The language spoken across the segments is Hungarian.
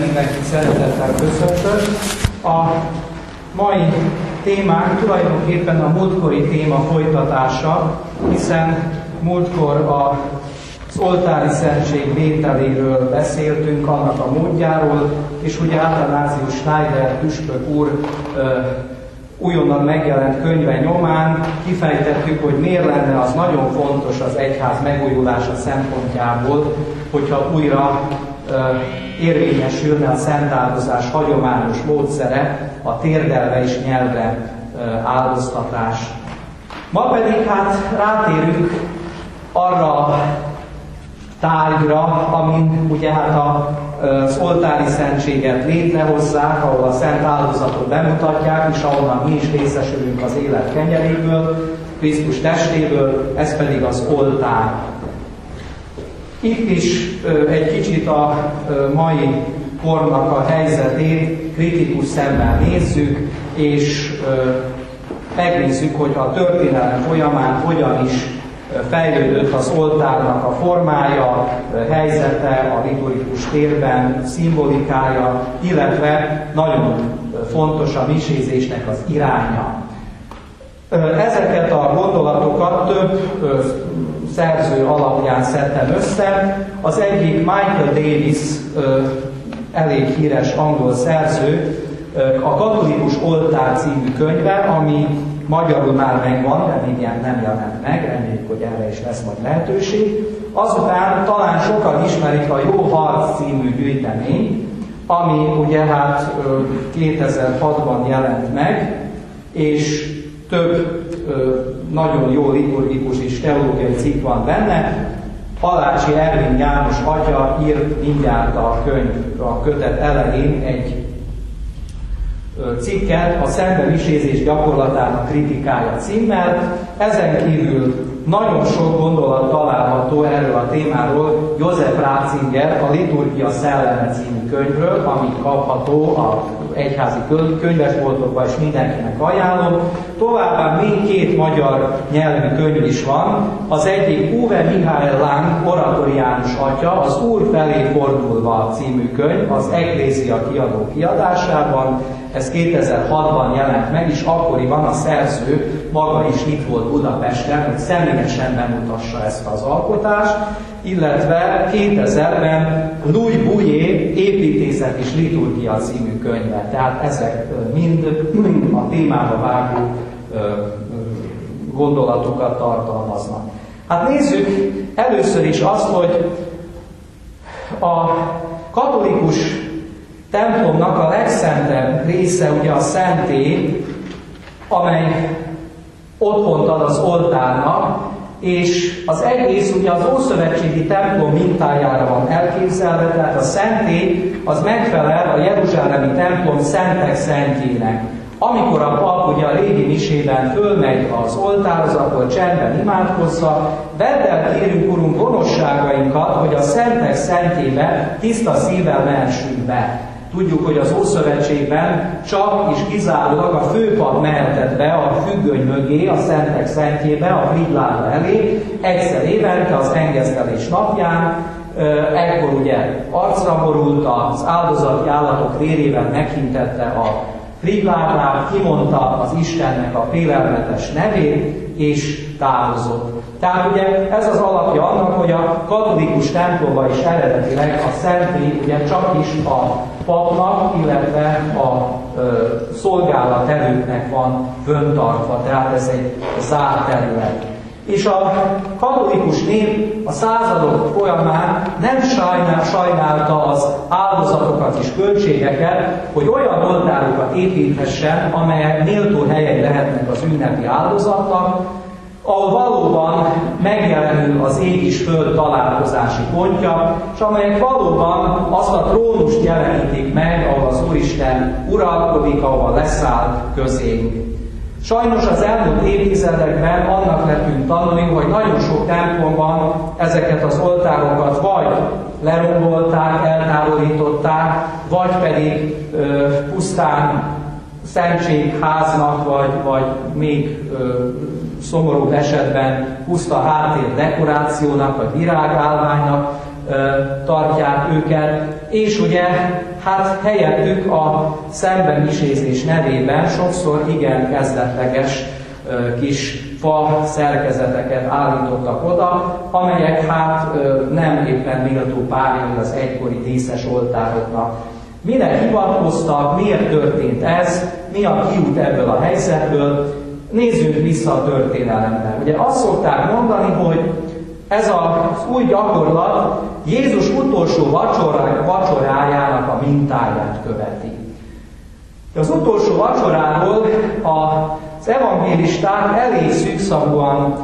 Mindenkit szeretettel köszöntök. A mai témánk tulajdonképpen a múltkori téma folytatása, hiszen múltkor az oltári szentség vételéről beszéltünk, annak a módjáról, és ugye Atanázius Schneider püspök úr újonnan megjelent könyve nyomán kifejtettük, hogy miért lenne az nagyon fontos az egyház megújulása szempontjából, hogyha újra érvényesülne a szentáldozás hagyományos módszere, a térdelve és nyelve áldoztatás. Ma pedig hát rátérünk arra a tárgyra, amin ugye hát az oltári szentséget létrehozzák, ahol a szent áldozatot bemutatják, és ahonnan mi is részesülünk az élet kenyeréből, Krisztus testéből, ez pedig az oltár. Itt is egy kicsit a mai kornak a helyzetét kritikus szemmel nézzük, és megnézzük, hogy a történelem folyamán hogyan is fejlődött az oltárnak a formája, helyzete a liturgikus térben, szimbolikája, illetve nagyon fontos a misézésnek az iránya. Ezeket a gondolatokat több szerző alapján szedtem össze. Az egyik Michael Davis, elég híres angol szerző, a Katolikus Oltár című könyve, ami magyarul már megvan, de még nem jelent meg, reméljük, hogy erre is lesz majd lehetőség. Azután talán sokan ismerik a Jó Harc című gyűjtemény, ami ugye hát 2006-ban jelent meg, és több nagyon jó liturgikus és teológiai cikk van benne. Halácsi Ervin János atya írt mindjárt a könyv, a kötet elején egy cikket a szembevisézés gyakorlatának kritikája címmel. Ezen kívül nagyon sok gondolat található erről a témáról József Ratzinger a Liturgia szelleme című könyvről, ami kapható a egyházi könyvesboltokban, és mindenkinek ajánlom. Továbbá még két magyar nyelvű könyv is van. Az egyik Uwe Mihály Lang, oratoriánus atya, az Úr felé fordulva című könyv, az Eklézia kiadó kiadásában. Ez 2006-ban jelent meg, és akkoriban a szerző maga is itt volt Budapesten, hogy személyesen bemutassa ezt az alkotást, illetve 2000-ben Louis Bouillet építészet és liturgia című könyve. Tehát ezek mind a témába vágó gondolatokat tartalmaznak. Hát nézzük először is azt, hogy a katolikus templomnak a legszentebb része ugye a szentély, amely otthont ad az oltárnak, és az egész ugye az Ószövetségi templom mintájára van elképzelve, tehát a szentély az megfelel a Jeruzsálemi templom szentek szentjének. Amikor a pap ugye a régi misében fölmegy az oltárhoz, akkor csendben imádkozza, vedd el kérünk Urunk gonoszságainkat, hogy a szentek szentjébe tiszta szívvel mehessünk be. Tudjuk, hogy az Ószövetségben csak és kizárólag a főpap mehetett be a függöny mögé, a szentek szentjébe, a frigláda elé, egyszer évente az engesztelés napján, ekkor ugye arcra borult, az áldozati állatok vérével meghintette a frigládát, kimondta az Istennek a félelmetes nevét, és távozott. Tehát ugye ez az alapja annak, hogy a katolikus templomban is eredetileg a szentély ugye csak is a papnak, illetve a ö, szolgálaterőknek van föntartva, tehát ez egy zárt terület. És a katolikus nép a századok folyamán nem sajnál, sajnálta az áldozatokat és költségeket, hogy olyan oltárokat építhessen, amelyek méltó helyei lehetnek az ünnepi áldozatnak, ahol valóban megjelenül az ég és föld találkozási pontja, és amelyek valóban azt a trónust jelenítik meg, ahol az Úristen uralkodik, ahol leszáll közénk. Sajnos az elmúlt évtizedekben annak lettünk tanulni, hogy nagyon sok templomban ezeket az oltárokat vagy lerombolták, eltávolították, vagy pedig ö, pusztán szentségháznak, vagy, vagy még ö, szomorú esetben puszta háttér dekorációnak, vagy virágállványnak tartják őket, és ugye hát helyettük a szembenisézés nevében sokszor igen kezdetleges kis fa szerkezeteket állítottak oda, amelyek hát nem éppen méltó párja az egykori díszes oltároknak. Mire hivatkoztak, miért történt ez, mi a kiút ebből a helyzetből, nézzünk vissza a történelembe. Ugye azt szokták mondani, hogy ez az új gyakorlat Jézus utolsó vacsorájának a mintáját követi. Az utolsó vacsoráról az evangélisták elég szűkszavúan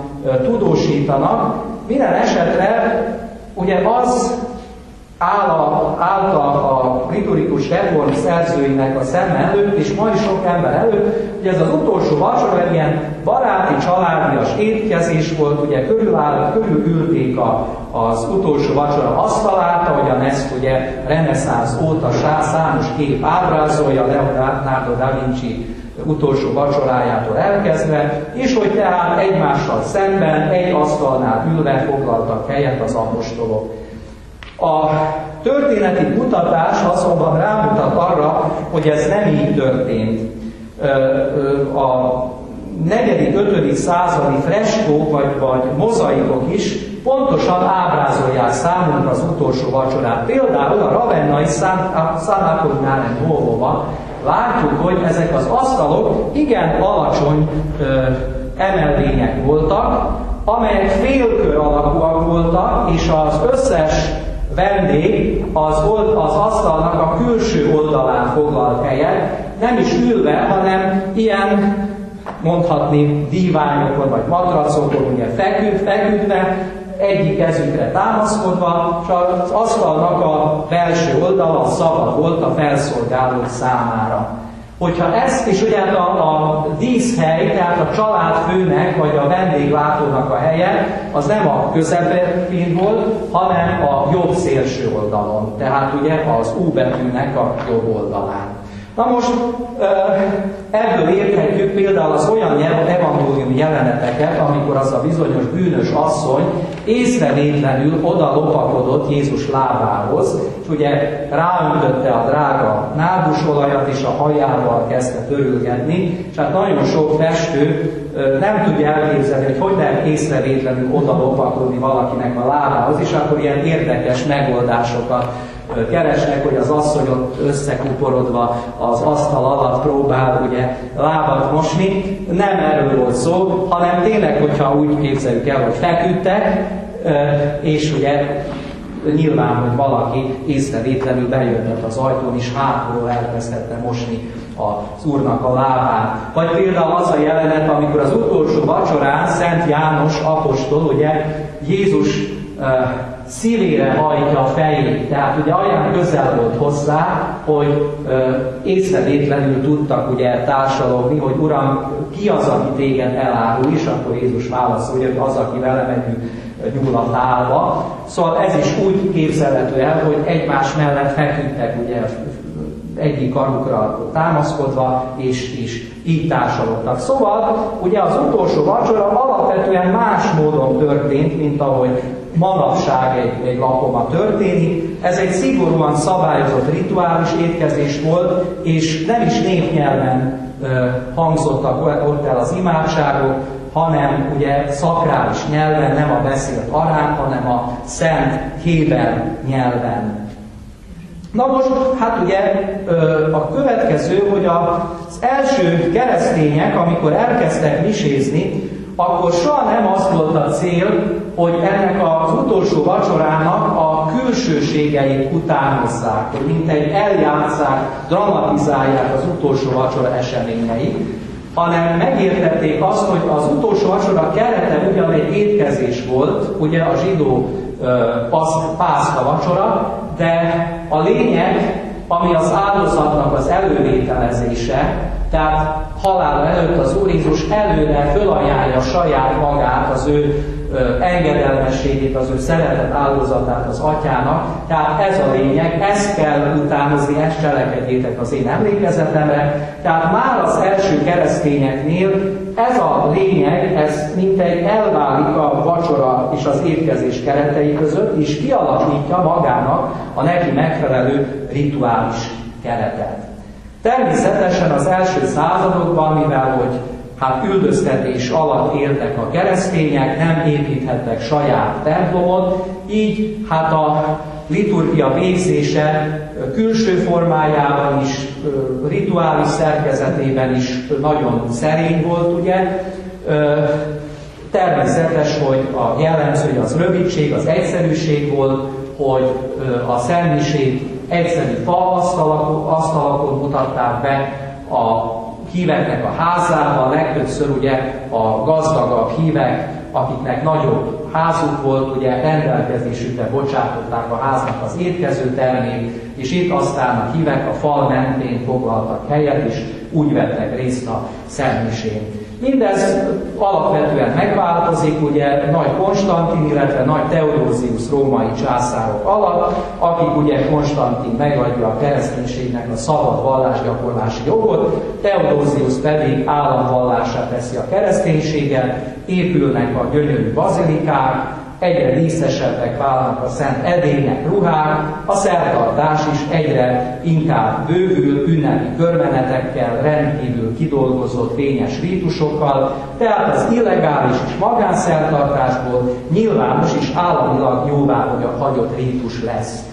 tudósítanak, minden esetre ugye az áll által a liturgikus reform szerzőinek a szem előtt, és mai sok ember előtt, hogy ez az utolsó vacsora ilyen baráti, családias étkezés volt, ugye körüláll, körülülték a, az utolsó vacsora asztalát, ahogyan ezt ugye reneszánsz óta számos kép ábrázolja, Leonardo da Vinci utolsó vacsorájától elkezdve, és hogy tehát egymással szemben, egy asztalnál ülve foglaltak helyet az apostolok. A történeti kutatás azonban rámutat arra, hogy ez nem így történt. A negyedik, ötödik századi freskók vagy, vagy mozaikok is pontosan ábrázolják számunkra az utolsó vacsorát. Például a Ravennai Szanakognál Novova látjuk, hogy ezek az asztalok igen alacsony ö, emelvények voltak, amelyek félkör alakúak voltak, és az összes vendég az, az asztalnak a külső oldalán foglalt helyet, nem is ülve, hanem ilyen mondhatni díványokon vagy matracokon, ugye feküdt, feküdve, egyik kezükre támaszkodva, és az asztalnak a belső oldala szabad volt a felszolgálók számára. Hogyha ezt is ugye a, a díszhely, tehát a családfőnek vagy a vendéglátónak a helye, az nem a közepén volt, hanem a jobb szélső oldalon. Tehát ugye az U betűnek a jobb oldalán. Na most ebből érthetjük például az olyan evangéliumi jeleneteket, amikor az a bizonyos bűnös asszony észrevétlenül oda lopakodott Jézus lábához, és ugye ráöntötte a drága nádusolajat, és a hajával kezdte törülgetni, és hát nagyon sok festő nem tudja elképzelni, hogy hogy lehet észrevétlenül oda lopakodni valakinek a lábához, és akkor ilyen érdekes megoldásokat keresnek, hogy az asszony ott összekuporodva az asztal alatt próbál ugye lábat mosni. Nem erről volt szó, hanem tényleg, hogyha úgy képzeljük el, hogy feküdtek, és ugye nyilván, hogy valaki észrevétlenül bejöttett az ajtón, és hátulról elkezdette mosni az úrnak a lábát. Vagy például az a jelenet, amikor az utolsó vacsorán Szent János apostol, ugye Jézus szívére hajtja a fejét, tehát ugye olyan közel volt hozzá, hogy észrevétlenül tudtak ugye társalogni, hogy Uram, ki az, aki téged elárul, és akkor Jézus válaszol, hogy az, aki vele megyünk nyúl. Szóval ez is úgy képzelhető el, hogy egymás mellett feküdtek ugye egyik karukra támaszkodva, és, és így társalogtak. Szóval ugye az utolsó vacsora alapvetően más módon történt, mint ahogy manapság egy, egy lakoma történik. Ez egy szigorúan szabályozott rituális étkezés volt, és nem is népnyelven hangzottak ott el az imádságok, hanem ugye szakrális nyelven, nem a beszélt arán, hanem a szent héber nyelven. Na most, hát ugye a következő, hogy az első keresztények, amikor elkezdtek misézni, akkor soha nem az volt a cél, hogy ennek az utolsó vacsorának a külsőségeit utánozzák, hogy mint egy eljátszák, dramatizálják az utolsó vacsora eseményeit, hanem megértették azt, hogy az utolsó vacsora kerete ugyan egy étkezés volt, ugye a zsidó pászka vacsora, de a lényeg, ami az áldozatnak az elővételezése, tehát halál előtt az Úr Jézus előre fölajánlja saját magát az ő engedelmességét, az ő szeretet áldozatát az atyának. Tehát ez a lényeg, ezt kell utánozni, ezt cselekedjétek az én emlékezetemre. Tehát már az első keresztényeknél ez a lényeg, ez mintegy elválik a vacsora és az étkezés keretei között, és kialakítja magának a neki megfelelő rituális keretet. Természetesen az első századokban, mivel hogy hát üldöztetés alatt éltek a keresztények, nem építhettek saját templomot, így hát a liturgia végzése külső formájában is, rituális szerkezetében is nagyon szerény volt, ugye. Természetes, hogy a jellemző az rövidség, az egyszerűség volt, hogy a szenniség egyszerű asztalakon mutatták be, a híveknek a házában, legtöbbször ugye a gazdagabb hívek, akiknek nagyobb házuk volt, ugye rendelkezésükre bocsátották a háznak az étkező termét, és itt aztán a hívek a fal mentén foglaltak helyet, és úgy vettek részt a szenmisén. Mindez alapvetően megváltozik, ugye Nagy Konstantin, illetve Nagy Teodózius római császárok alatt, akik ugye Konstantin megadja a kereszténységnek a szabad vallásgyakorlási jogot, Teodózius pedig államvallását teszi a kereszténységet, épülnek a gyönyörű bazilikák, egyre díszesebbek válnak a szent edények, ruhák, a szertartás is egyre inkább bővül ünnepi körmenetekkel, rendkívül kidolgozott fényes rítusokkal, tehát az illegális és magánszertartásból nyilvános és államilag jóvá hagyott rítus lesz.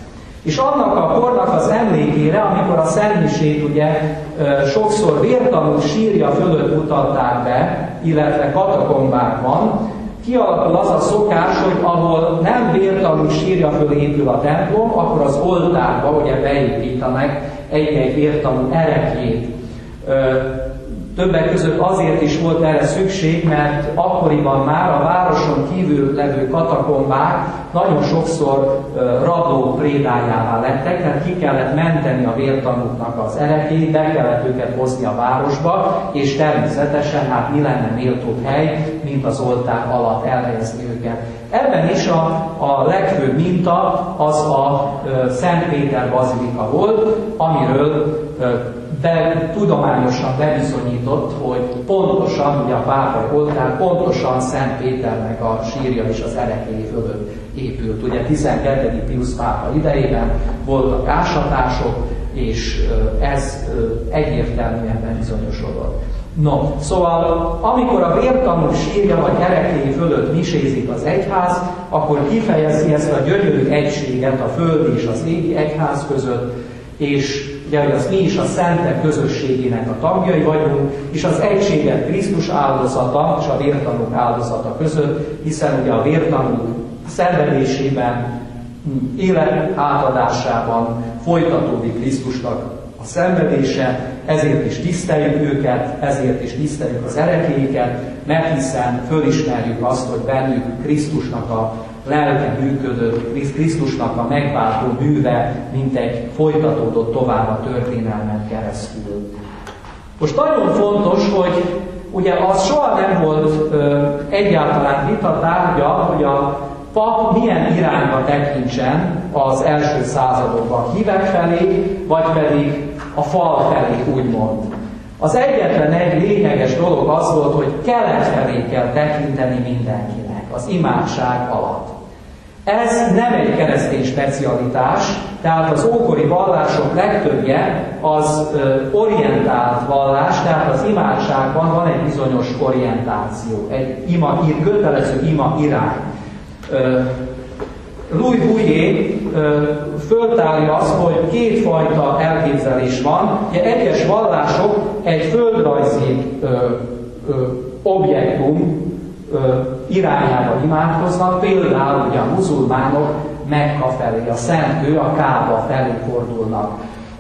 És annak a kornak az emlékére, amikor a szennisét ugye sokszor vértanú sírja fölött mutatták be, illetve katakombákban, kialakul az a szokás, hogy ahol nem vértanú sírja föl épül a templom, akkor az oltárba ugye beépítenek egy-egy vértanú erekjét. Többek között azért is volt erre szükség, mert akkoriban már a városon kívül levő katakombák nagyon sokszor rabló prédájává lettek, tehát ki kellett menteni a vértanúknak az erekét, be kellett őket hozni a városba, és természetesen hát mi lenne méltóbb hely, mint az oltár alatt elhelyezni őket. Ebben is a, a legfőbb minta az a Szent Péter bazilika volt, amiről de tudományosan bebizonyított, hogy pontosan, ugye a pápai oltár, pontosan Szent Péternek a sírja és az erekély fölött épült. Ugye 12. Pius pápa idejében voltak ásatások, és ez egyértelműen bebizonyosodott. No, szóval amikor a vértanú sírja vagy erekély fölött misézik az egyház, akkor kifejezi ezt a gyönyörű egységet a föld és az égi egyház között, és ugye, hogy az mi is a szentek közösségének a tagjai vagyunk, és az egységet Krisztus áldozata és a vértanúk áldozata között, hiszen ugye a vértanúk szenvedésében, élet átadásában folytatódik Krisztusnak a szenvedése, ezért is tiszteljük őket, ezért is tiszteljük az erekéiket, mert hiszen fölismerjük azt, hogy bennük Krisztusnak a lelke működött, Krisztusnak a megváltó műve, mint egy folytatódott tovább a történelmen keresztül. Most nagyon fontos, hogy ugye az soha nem volt ö, egyáltalán vita tárgya, hogy a pap milyen irányba tekintsen az első századokban, hívek felé, vagy pedig a fal felé, úgymond. Az egyetlen egy lényeges dolog az volt, hogy kelet felé kell tekinteni mindenkinek, az imádság alatt. Ez nem egy keresztény specialitás, tehát az ókori vallások legtöbbje az ö, orientált vallás, tehát az imádságban van egy bizonyos orientáció, egy ima, kötelező ima irány. Ö, Louis Bouillet föltárja azt, hogy kétfajta elképzelés van. Ugye egyes vallások egy földrajzi ö, ö, objektum, irányába imádkoznak, például ugye a muzulmánok Mekka felé, a Szentkő, a Kába felé fordulnak.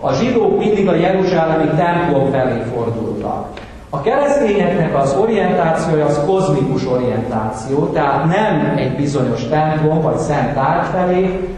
A zsidók mindig a Jeruzsálemi templom felé fordultak. A keresztényeknek az orientációja az kozmikus orientáció, tehát nem egy bizonyos templom vagy szent tárgy felé,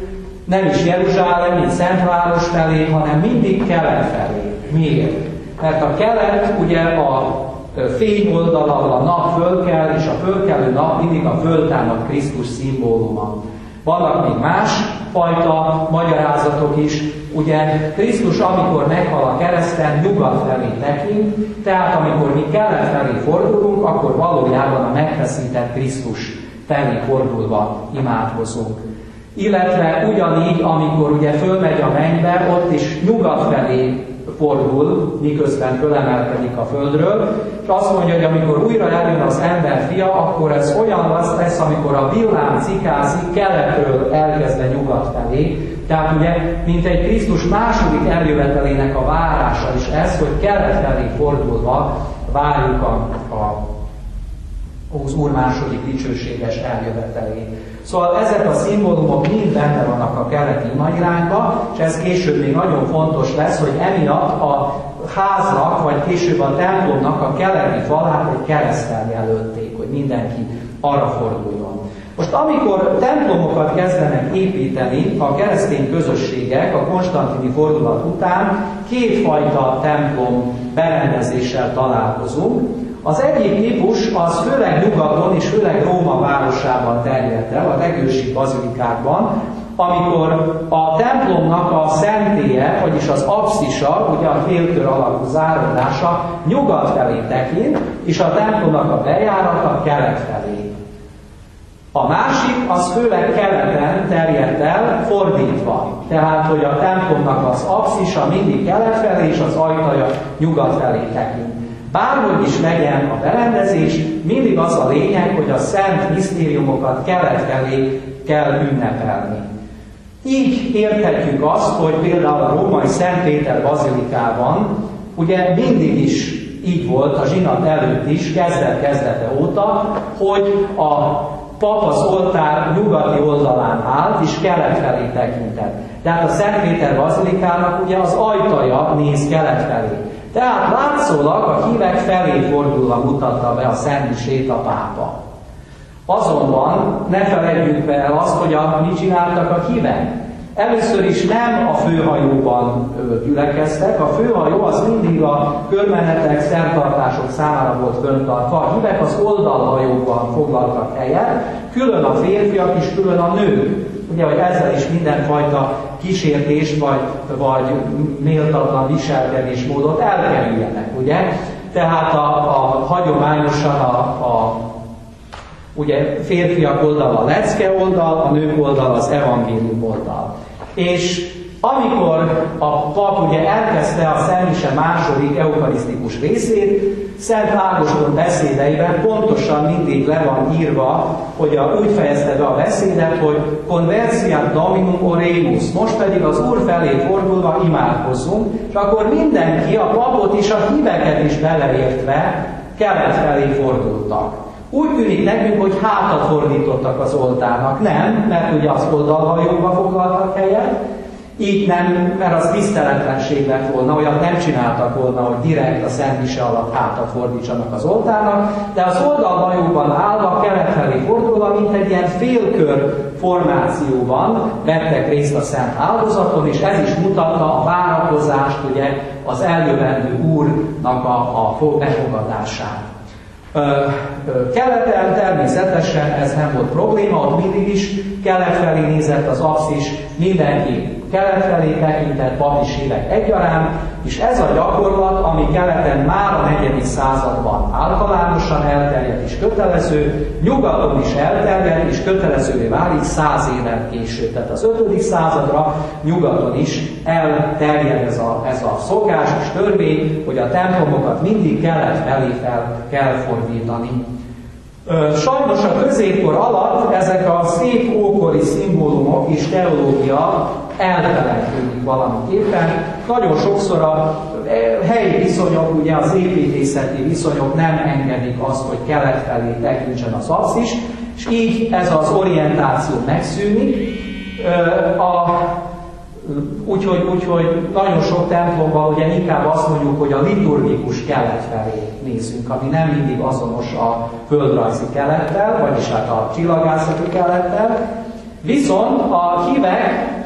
nem is Jeruzsálem, mint Szentváros felé, hanem mindig kelet felé. Miért? Mert a kelet ugye a fényoldal, ahol a nap fölkel, és a fölkelő nap mindig a föltámad Krisztus szimbóluma. Vannak még más fajta magyarázatok is. Ugye Krisztus, amikor meghal a kereszten, nyugat felé tekint, tehát amikor mi kelet felé fordulunk, akkor valójában a megfeszített Krisztus felé fordulva imádkozunk. Illetve ugyanígy, amikor ugye fölmegy a mennybe, ott is nyugat felé fordul, miközben fölemelkedik a földről, és azt mondja, hogy amikor újra eljön az ember fia, akkor ez olyan lesz, lesz amikor a villám cikázik keletről elkezdve nyugat felé. Tehát ugye, mint egy Krisztus második eljövetelének a várása is ez, hogy kelet felé fordulva várjuk a, a az Úr második dicsőséges eljövetelét. Szóval ezek a szimbólumok mind benne vannak a keleti imairányba, és ez később még nagyon fontos lesz, hogy emiatt a háznak, vagy később a templomnak a keleti falát egy keresztel jelölték, hogy mindenki arra forduljon. Most amikor templomokat kezdenek építeni a keresztény közösségek a konstantini fordulat után, kétfajta templom berendezéssel találkozunk. Az egyik típus az főleg nyugaton és főleg Róma városában terjedt el, a legősi bazilikákban, amikor a templomnak a szentélye, vagyis az abszisa, ugye a félkör alakú zárodása nyugat felé tekint, és a templomnak a bejárata kelet felé. A másik az főleg keleten terjedt el, fordítva. Tehát, hogy a templomnak az abszisa mindig kelet felé, és az ajtaja nyugat felé tekint. Bárhogy is legyen a berendezés, mindig az a lényeg, hogy a szent misztériumokat kelet felé kell ünnepelni. Így érthetjük azt, hogy például a római Szent Péter bazilikában ugye mindig is így volt a zsinat előtt is, kezdet-kezdete óta, hogy a pap az oltár nyugati oldalán állt, és kelet felé tekintett. Tehát a Szent Péter bazilikának ugye az ajtaja néz kelet felé. Tehát látszólag a hívek felé fordulva mutatta be a Szent a pápa. Azonban ne felejtjük el azt, hogy a, mit csináltak a hívek. Először is nem a főhajóban gyülekeztek, a főhajó az mindig a körmenetek, szertartások számára volt föntartva, a hívek az oldalhajóban foglaltak helyet, külön a férfiak és külön a nők. Ugye, hogy ezzel is mindenfajta kísértést vagy, vagy méltatlan viselkedésmódot elkerüljenek, ugye? Tehát a, a hagyományosan a, a ugye férfiak oldal a lecke oldal, a nők oldal az evangélium oldal. És amikor a pap ugye elkezdte a Szentmise második eukarisztikus részét, Szent Ágoston beszédeiben pontosan mindig le van írva, hogy a, úgy fejezte be a beszédet, hogy conversiat dominum oremus, most pedig az Úr felé fordulva imádkozzunk, és akkor mindenki, a papot és a híveket is beleértve kelet felé fordultak. Úgy tűnik nekünk, hogy hátat fordítottak az oltárnak. Nem, mert ugye az oldalhajóba foglaltak helyet, így nem, mert az tiszteletlenség lett volna, olyat nem csináltak volna, hogy direkt a Szent Mise alatt hátat fordítsanak az oltárnak, de az oldalhajóban állva, kelet felé fordulva, mint egy ilyen félkör formációban vettek részt a Szent áldozaton, és ez is mutatta a várakozást, ugye, az eljövendő Úrnak a, a befogadását. Keleten természetesen ez nem volt probléma, ott mindig is kelet felé nézett az abszis, mindenki kelet felé tekintett pap és hívek egyaránt, és ez a gyakorlat, ami keleten már a negyedik században általánosan elterjedt és kötelező, nyugaton is elterjedt és kötelezővé válik száz évvel később. Tehát az ötödik századra nyugaton is elterjed ez a, ez a szokás és törvény, hogy a templomokat mindig kelet felé fel kell fordítani. Sajnos a középkor alatt ezek a szép ókori szimbólumok és teológia elfelejtődik valamiképpen. Nagyon sokszor a helyi viszonyok, ugye az építészeti viszonyok nem engedik azt, hogy kelet felé tekintsen az abszis, és így ez az orientáció megszűnik. A Úgyhogy, úgyhogy nagyon sok templomban ugye inkább azt mondjuk, hogy a liturgikus kelet felé nézünk, ami nem mindig azonos a földrajzi kelettel, vagyis hát a csillagászati kelettel. Viszont a hívek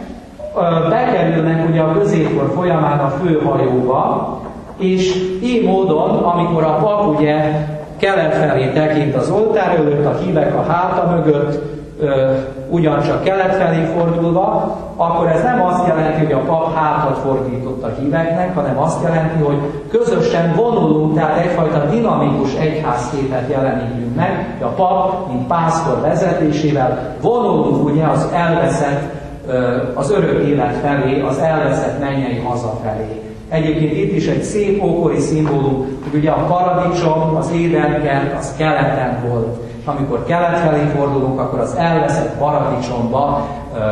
bekerülnek ugye a középkor folyamán a főhajóba, és így módon, amikor a pap ugye kelet felé tekint az oltár előtt, a hívek a háta mögött, ugyancsak kelet felé fordulva, akkor ez nem azt jelenti, hogy a pap hátat fordított a híveknek, hanem azt jelenti, hogy közösen vonulunk, tehát egyfajta dinamikus egyházképet jelenítünk meg, hogy a pap, mint pásztor vezetésével vonulunk ugye az elveszett, az örök élet felé, az elveszett mennyei haza felé. Egyébként itt is egy szép ókori szimbólum, hogy ugye a paradicsom, az édenkert, az keleten volt amikor kelet felé fordulunk, akkor az elveszett paradicsomba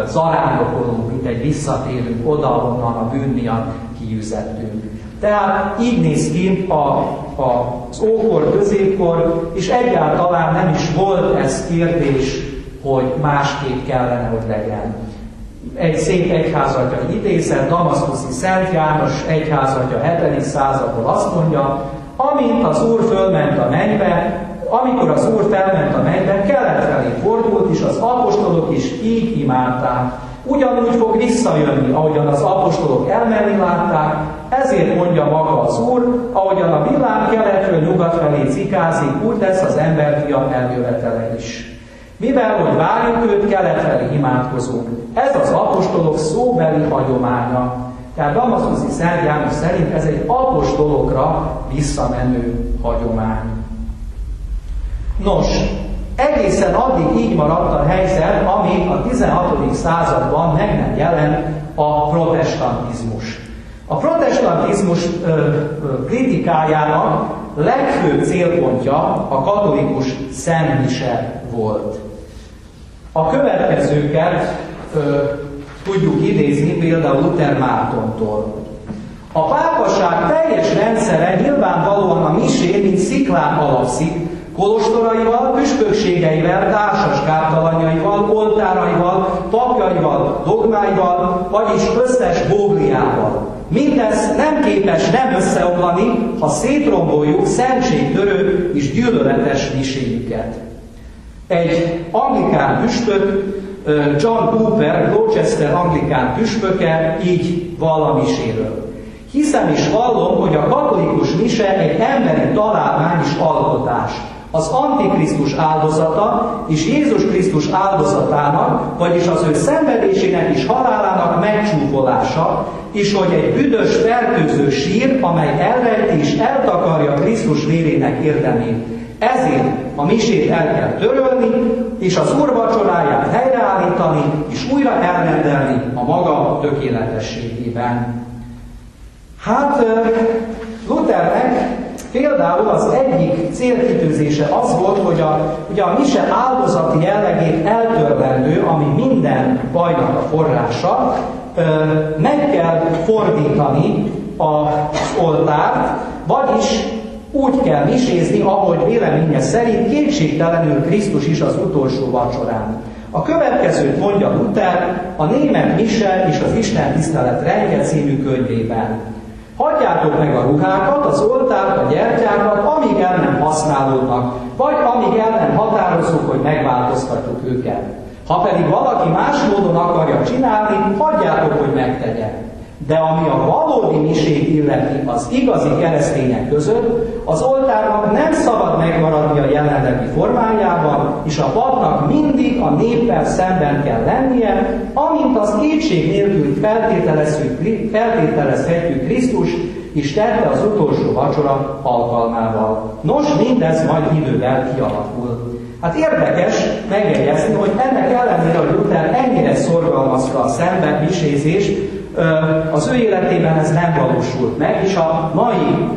zarándokolunk, mint egy visszatérünk oda, onnan a bűn miatt kiüzettünk. Tehát így néz ki a, a, az ókor, középkor, és egyáltalán nem is volt ez kérdés, hogy másképp kellene, hogy legyen. Egy szép egyházatja idézett, Damaszkuszi Szent János egyházatja 7. századból azt mondja, amint az Úr fölment a mennybe, amikor az Úr felment a mennybe, kelet felé fordult, és az apostolok is így imádták. Ugyanúgy fog visszajönni, ahogyan az apostolok elmenni látták, ezért mondja maga az Úr, ahogyan a világ keletről nyugat felé cikázik, úgy lesz az fia eljövetele is. Mivel, hogy várjuk őt, kelet felé imádkozunk. Ez az apostolok szóbeli hagyománya. Tehát Damaszkuszi Szent János szerint ez egy apostolokra visszamenő hagyomány. Nos, egészen addig így maradt a helyzet, ami a 16. században meg nem jelent a protestantizmus. A protestantizmus ö, ö, kritikájának legfőbb célpontja a katolikus szentmise volt. A következőket ö, tudjuk idézni például Luther Mártontól. A pápaság teljes rendszere nyilvánvalóan a misé, mint sziklán alapszik, kolostoraival, püspökségeivel, társas kártalanjaival, oltáraival, papjaival, dogmáival, vagyis összes bógliával. Mindez nem képes nem összeomlani, ha szétromboljuk szentségtörő és gyűlöletes miséjüket. Egy anglikán püspök, John Cooper, Gloucester anglikán püspöke így valamiséről. Hiszem is hallom, hogy a katolikus mise egy emberi találmány és alkotás az Antikrisztus áldozata és Jézus Krisztus áldozatának, vagyis az ő szenvedésének és halálának megcsúfolása, és hogy egy büdös, fertőző sír, amely elrejti és eltakarja Krisztus vérének érdemét. Ezért a misét el kell törölni, és az úrvacsoráját helyreállítani, és újra elrendelni a maga tökéletességében. Hát Luthernek Például az egyik célkitűzése az volt, hogy a, ugye a mise áldozati jellegét eltörlendő, ami minden bajnak a forrása, meg kell fordítani az oltárt, vagyis úgy kell misézni, ahogy véleménye szerint kétségtelenül Krisztus is az utolsó vacsorán. A következőt mondja Luther a német mise és az Isten tisztelet rejtje című könyvében. Hagyjátok meg a ruhákat, az oltárt, a gyertyákat, amíg el nem használódnak, vagy amíg el nem határozzuk, hogy megváltoztatjuk őket. Ha pedig valaki más módon akarja csinálni, hagyjátok, hogy megtegye. De ami a valódi misét illeti az igazi keresztények között, az oltárnak nem szabad megmaradni a jelenlegi formájában, és a papnak mindig a néppel szemben kell lennie, amint az kétség nélkül feltételezhetjük Krisztus, és tette az utolsó vacsora alkalmával. Nos, mindez majd idővel kialakul. Hát érdekes megjegyezni, hogy ennek ellenére, hogy Luther ennyire szorgalmazta a szemben misézést, az ő életében ez nem valósult meg, és a mai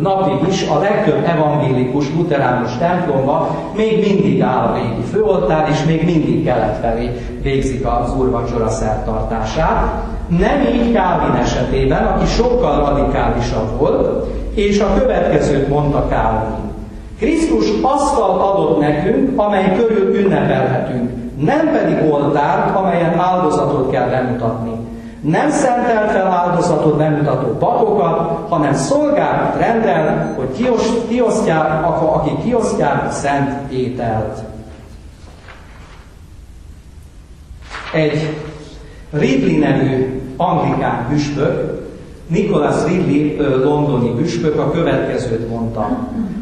napig is a legtöbb evangélikus, luteránus templomban még mindig áll a régi főoltár, és még mindig kelet felé végzik az úrvacsora szertartását. Nem így Kálvin esetében, aki sokkal radikálisabb volt, és a következőt mondta Kálvin. Krisztus asztalt adott nekünk, amely körül ünnepelhetünk, nem pedig oltárt, amelyen áldozatot kell bemutatni. Nem szentelt fel áldozatot bemutató papokat, hanem szolgákat rendel, hogy kiosztják, akik kiosztják a szent ételt. Egy Ridley nevű anglikán püspök Nicholas Ridley londoni püspök a következőt mondta.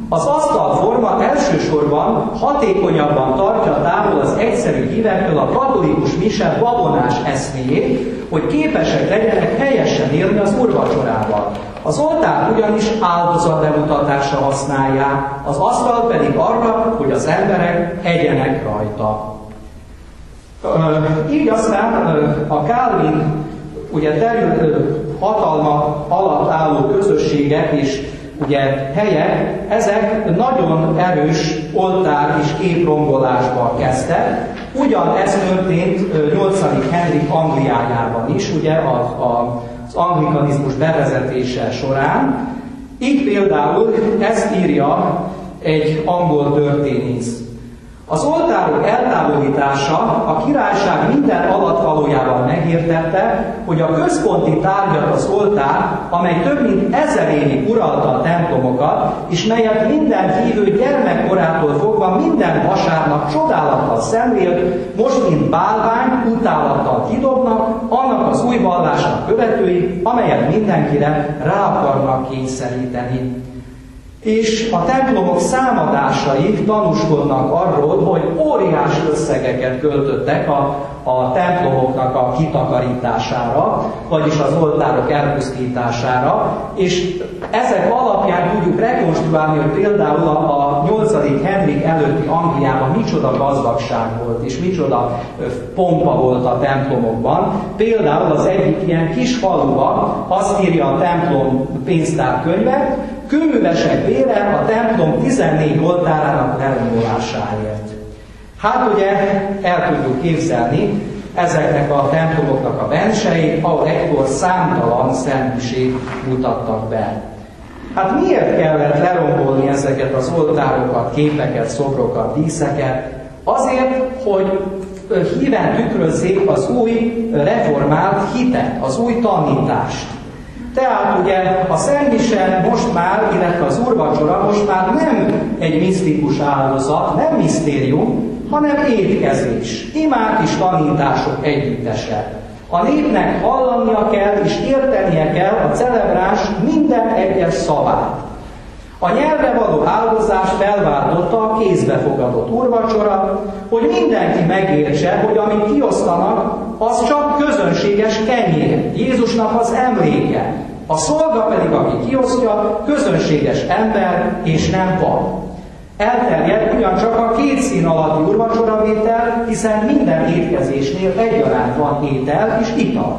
Az asztalforma elsősorban hatékonyabban tartja távol az egyszerű hívektől a katolikus mise babonás eszméjét, hogy képesek legyenek helyesen élni az urvacsorával. Az oltár ugyanis áldozat bemutatásra használják, az asztal pedig arra, hogy az emberek egyenek rajta. Így aztán a Calvin ugye terült hatalma alatt álló közösségek és ugye helyek, ezek nagyon erős oltár és képrongolásban kezdtek. Ugyan ez történt 8. Henrik Angliájában is, ugye az, az anglikanizmus bevezetése során. Itt például ezt írja egy angol történész. Az oltárok eltávolítása a királyság minden alattvalójában megértette, hogy a központi tárgyat az oltár, amely több mint ezer évig uralta a templomokat, és melyet minden hívő gyermekkorától fogva minden vasárnap csodálattal szemlélt, most mint bálvány utálattal kidobnak annak az új vallásnak követői, amelyet mindenkire rá akarnak kényszeríteni és a templomok számadásai tanúskodnak arról, hogy óriás összegeket költöttek a, a templomoknak a kitakarítására, vagyis az oltárok elpusztítására, és ezek alapján tudjuk rekonstruálni, hogy például a, a 8. Henrik előtti Angliában micsoda gazdagság volt, és micsoda pompa volt a templomokban. Például az egyik ilyen kis faluba azt írja a templom pénztárkönyvet, kőművesek vére a templom 14 oltárának lerombolásáért. Hát ugye el tudjuk képzelni ezeknek a templomoknak a benseit, ahol egykor számtalan szentiség mutattak be. Hát miért kellett lerombolni ezeket az oltárokat, képeket, szobrokat, díszeket? Azért, hogy híven tükrözzék az új reformált hitet, az új tanítást. Tehát ugye a Szentmise most már, illetve az úrvacsora most már nem egy misztikus áldozat, nem misztérium, hanem étkezés, imák és tanítások együttese. A népnek hallania kell és értenie kell a celebrás minden egyes szavát. A nyelvre való áldozás felváltotta a kézbe fogadott úrvacsora, hogy mindenki megértse, hogy amit kiosztanak, az csak közönséges kenyér, Jézusnak az emléke. A szolga pedig, aki kiosztja, közönséges ember és nem van. Elterjed ugyancsak a két szín alatti urvacsoravétel, hiszen minden étkezésnél egyaránt van étel és ital.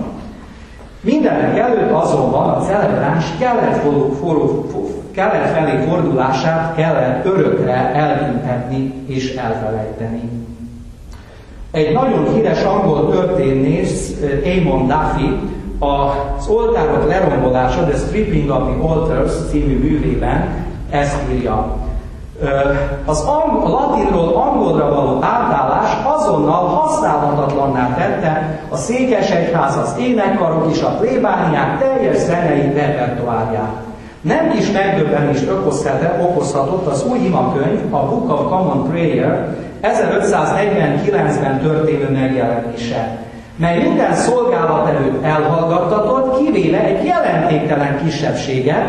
Mindenek előtt azonban a celebráns kelet, forró, forró, kelet felé fordulását kellett örökre eltüntetni és elfelejteni. Egy nagyon híres angol történész, Amon Duffy, az oltárok lerombolása, The Stripping of the Altars című művében ezt írja. Az ang- a latinról angolra való átállás azonnal használhatatlanná tette a székesegyház, az énekkarok és a plébániák teljes zenei repertoárját. Nem is megdöbbenést okozhatott az új imakönyv, a Book of Common Prayer 1549-ben történő megjelenése, mely minden szolgálat előtt elhallgattatott, kivéve egy jelentéktelen kisebbséget,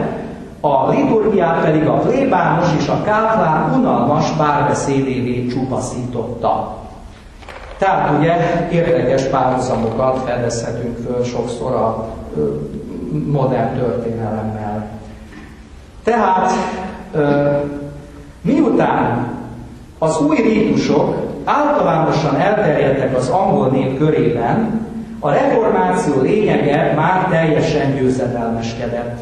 a liturgiát pedig a plébános és a káplán unalmas párbeszédévé csupaszította. Tehát ugye érdekes párhuzamokat fedezhetünk föl sokszor a modern történelemmel. Tehát miután az új rítusok általánosan elterjedtek az angol nép körében, a reformáció lényege már teljesen győzedelmeskedett.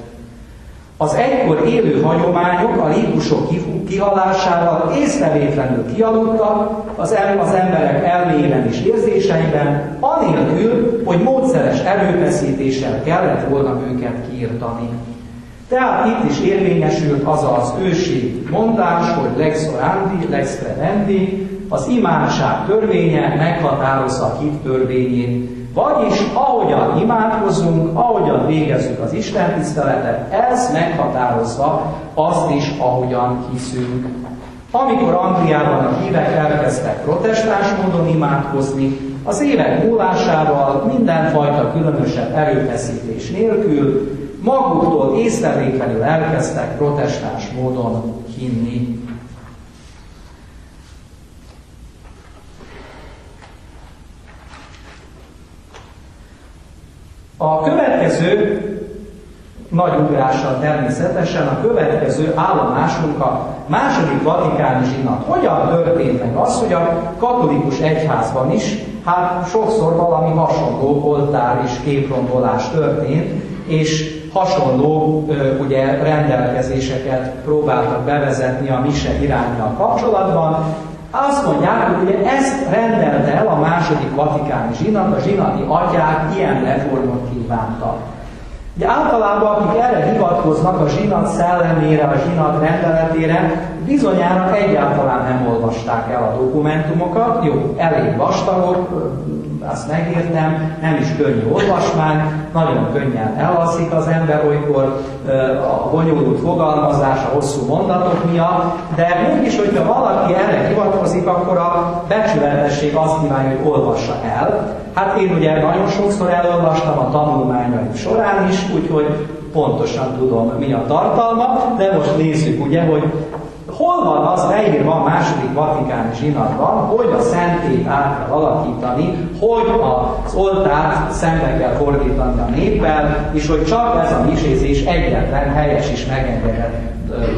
Az egykor élő hagyományok a rítusok kihalásával észrevétlenül kialudtak az, az emberek elméjében és érzéseiben, anélkül, hogy módszeres erőfeszítéssel kellett volna őket kiirtani. Tehát itt is érvényesült az az ősi mondás, hogy lex orandi, lex credendi, az imádság törvénye meghatározza a hit törvényét. Vagyis ahogyan imádkozunk, ahogyan végezzük az Isten tiszteletet, ez meghatározza azt is, ahogyan hiszünk. Amikor Angliában a hívek elkezdtek protestáns módon imádkozni, az évek múlásával mindenfajta különösebb erőfeszítés nélkül maguktól észrevétlenül elkezdtek protestáns módon hinni. A következő nagy ugrással természetesen a következő állomásunk a második vatikáni zsinat. Hogyan történt meg az, hogy a katolikus egyházban is, hát sokszor valami hasonló oltár és képrombolás történt, és hasonló ugye, rendelkezéseket próbáltak bevezetni a mise irányjal kapcsolatban. Azt mondják, hogy ugye ezt rendelte el a második vatikáni zsinat, a zsinati atyák ilyen reformot kívántak. Ugye általában, akik erre hivatkoznak a zsinat szellemére, a zsinat rendeletére, bizonyára egyáltalán nem olvasták el a dokumentumokat. Jó, elég vastagok, azt megértem, nem is könnyű olvasmány, nagyon könnyen elalszik az ember olykor a bonyolult fogalmazás, a hosszú mondatok miatt, de mégis, hogyha valaki erre hivatkozik, akkor a becsületesség azt kívánja, hogy olvassa el. Hát én ugye nagyon sokszor elolvastam a tanulmányaim során is, úgyhogy pontosan tudom, mi a tartalma, de most nézzük ugye, hogy Hol van az leírva a második vatikáni zsinatban, hogy a szentét át kell alakítani, hogy az oltárt szembe kell fordítani a néppel, és hogy csak ez a misézés egyetlen helyes és megengedett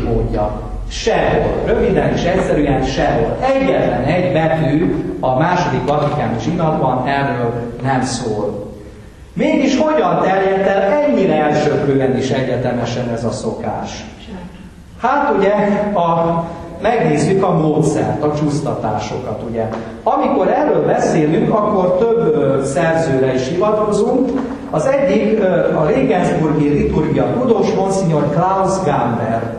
módja. Sehol. Röviden és egyszerűen sehol. Egyetlen egy betű a második vatikáni zsinatban erről nem szól. Mégis hogyan terjedt el ennyire elsőprően is egyetemesen ez a szokás? Hát ugye a, megnézzük a módszert, a csúsztatásokat, ugye. Amikor erről beszélünk, akkor több ö, szerzőre is hivatkozunk. Az egyik ö, a Regensburgi liturgia tudós Monsignor Klaus Gamber.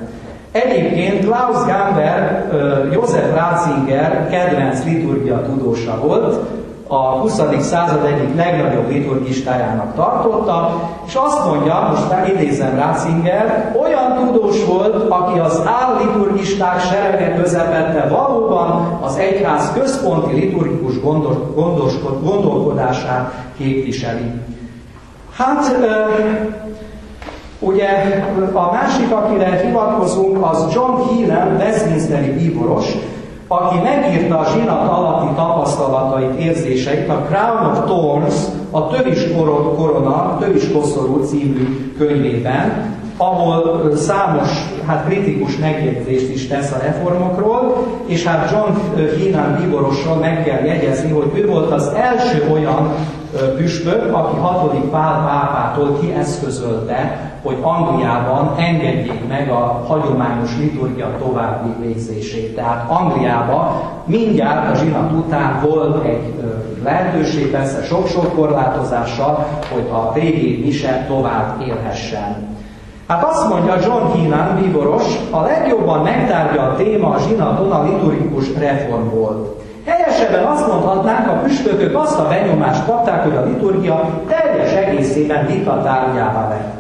Egyébként Klaus Gamber ö, József Ratzinger kedvenc liturgia tudósa volt, a 20. század egyik legnagyobb liturgistájának tartotta, és azt mondja, most idézem Ratzinger, olyan tudós volt, aki az álliturgisták serege közepette valóban az egyház központi liturgikus gondos, gondos, gondolkodását képviseli. Hát, ugye a másik, akire hivatkozunk, az John Heelan, Westminsteri bíboros, aki megírta a zsinat alatti tapasztalatait, érzéseit a Crown of Thorns, a Tövis korona, Tövis koszorú című könyvében, ahol számos hát kritikus megjegyzést is tesz a reformokról, és hát John Heenan bíborosról meg kell jegyezni, hogy ő volt az első olyan püspök, aki hatodik Pál pápától kieszközölte, hogy Angliában engedjék meg a hagyományos liturgia további végzését. Tehát Angliában mindjárt a zsinat után volt egy lehetőség, persze sok-sok korlátozással, hogy a régi mise tovább élhessen. Hát azt mondja John Heenan, bíboros, a legjobban megtárgyalt téma a zsinaton a liturgikus reform volt. Helyesebben azt mondhatnánk, a püspökök azt a benyomást kapták, hogy a liturgia teljes egészében vita tárgyává lett.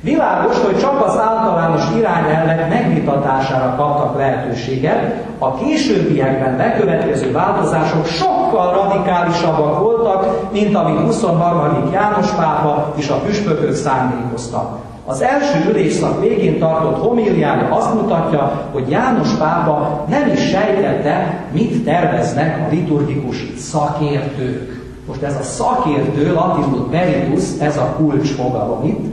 Világos, hogy csak az általános irányelvek megvitatására kaptak lehetőséget, a későbbiekben bekövetkező változások sokkal radikálisabbak voltak, mint amit 23. János pápa és a püspökök szándékoztak. Az első ülésszak végén tartott homíliája azt mutatja, hogy János pápa nem is sejtette, mit terveznek a liturgikus szakértők. Most ez a szakértő, latinul peritus, ez a kulcs fogalom itt.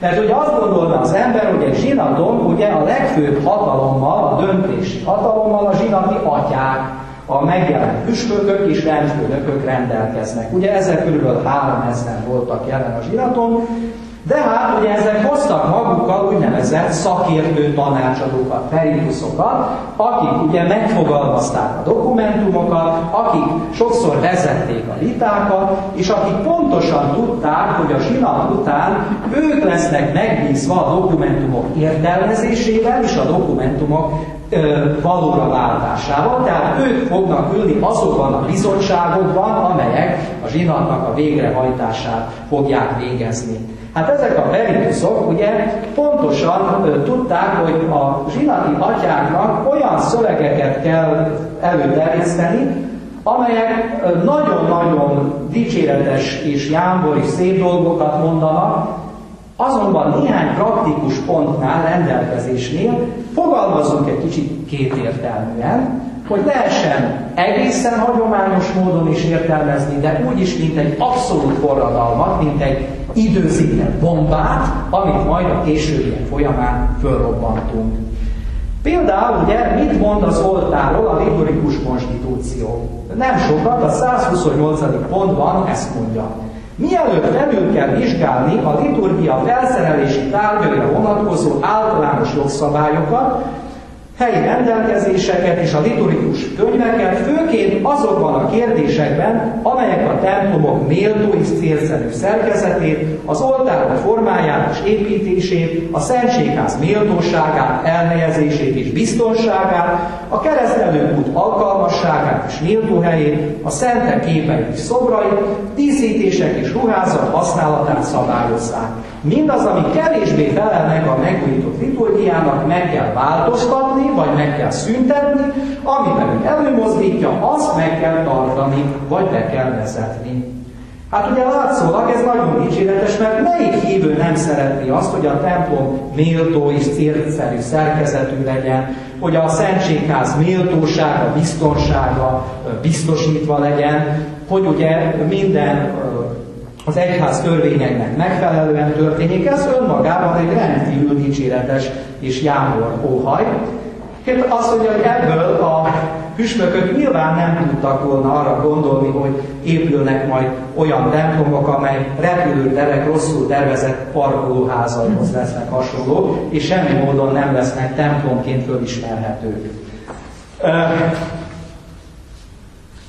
Mert ugye azt gondolna az ember, hogy egy zsinaton ugye a legfőbb hatalommal, a döntési hatalommal a zsinati atyák, a megjelent püspökök és rendfőnökök rendelkeznek. Ugye ezek körülbelül 3000 voltak jelen a zsinaton, de hát ugye ezek hoztak magukkal úgynevezett szakértő tanácsadókat, perituszokat, akik ugye megfogalmazták a dokumentumokat, akik sokszor vezették a vitákat, és akik pontosan tudták, hogy a zsinat után ők lesznek megbízva a dokumentumok értelmezésével és a dokumentumok valóra váltásával, tehát ők fognak ülni azokban a bizottságokban, amelyek a zsinatnak a végrehajtását fogják végezni. Hát ezek a peritusok ugye pontosan ö, tudták, hogy a zsinati atyáknak olyan szövegeket kell előterjeszteni, amelyek nagyon-nagyon dicséretes és jámbor és szép dolgokat mondanak, Azonban néhány praktikus pontnál, rendelkezésnél fogalmazunk egy kicsit kétértelműen, hogy lehessen egészen hagyományos módon is értelmezni, de úgy is, mint egy abszolút forradalmat, mint egy időzített bombát, amit majd a későbbiek folyamán fölrobbantunk. Például ugye mit mond az oltáról a liturgikus konstitúció? Nem sokat, a 128. pontban ezt mondja. Mielőtt felül kell vizsgálni a liturgia felszerelési tárgyaira vonatkozó általános jogszabályokat, helyi rendelkezéseket és a liturgikus könyveket, főként azokban a kérdésekben, amelyek a templomok méltó és célszerű szerkezetét, az oltárok formáját és építését, a szentségház méltóságát, elhelyezését és biztonságát, a keresztelőút alkalmasságát és méltó helyét, a szentek képeit és szobrait, díszítések és ruházat használatát szabályozzák. Mindaz, ami kevésbé felel meg a megújított liturgiának, meg kell változtatni, vagy meg kell szüntetni, ami pedig előmozdítja, azt meg kell tartani, vagy be kell vezetni. Hát ugye látszólag ez nagyon dicséretes, mert melyik hívő nem szeretné azt, hogy a templom méltó és célszerű szerkezetű legyen, hogy a szentségház méltósága, biztonsága biztosítva legyen, hogy ugye minden az egyház törvényeknek megfelelően történik, ez önmagában egy rendkívül dicséretes és jámor óhaj. Hát azt mondja, hogy ebből a püspökök nyilván nem tudtak volna arra gondolni, hogy épülnek majd olyan templomok, amely repülőterek rosszul tervezett parkolóházaihoz lesznek hasonló, és semmi módon nem lesznek templomként fölismerhetők.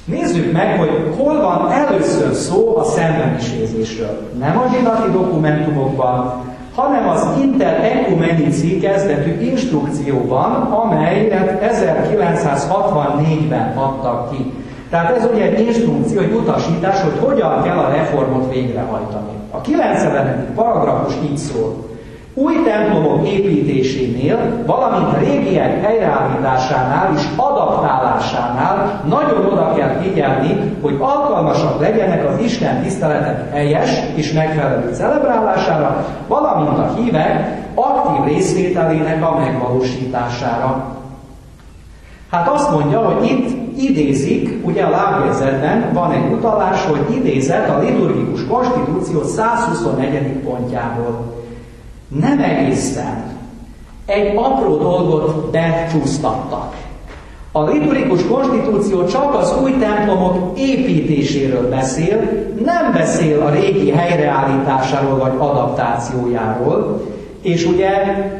Nézzük meg, hogy hol van először szó a szembenisézésről. Nem a zsinati dokumentumokban, hanem az Inter Ecumenici kezdetű instrukcióban, amelyet 1964-ben adtak ki. Tehát ez ugye egy instrukció, egy utasítás, hogy hogyan kell a reformot végrehajtani. A 90. paragrafus így szól. Új templomok építésénél, valamint régiek helyreállításánál és adaptálásánál nagyon oda kell figyelni, hogy alkalmasak legyenek az Isten tiszteletek helyes és megfelelő celebrálására, valamint a hívek aktív részvételének a megvalósítására. Hát azt mondja, hogy itt idézik, ugye a lábjegyzetben van egy utalás, hogy idézett a liturgikus konstitúció 124. pontjából nem egészen. Egy apró dolgot becsúsztattak. A liturgikus konstitúció csak az új templomok építéséről beszél, nem beszél a régi helyreállításáról vagy adaptációjáról, és ugye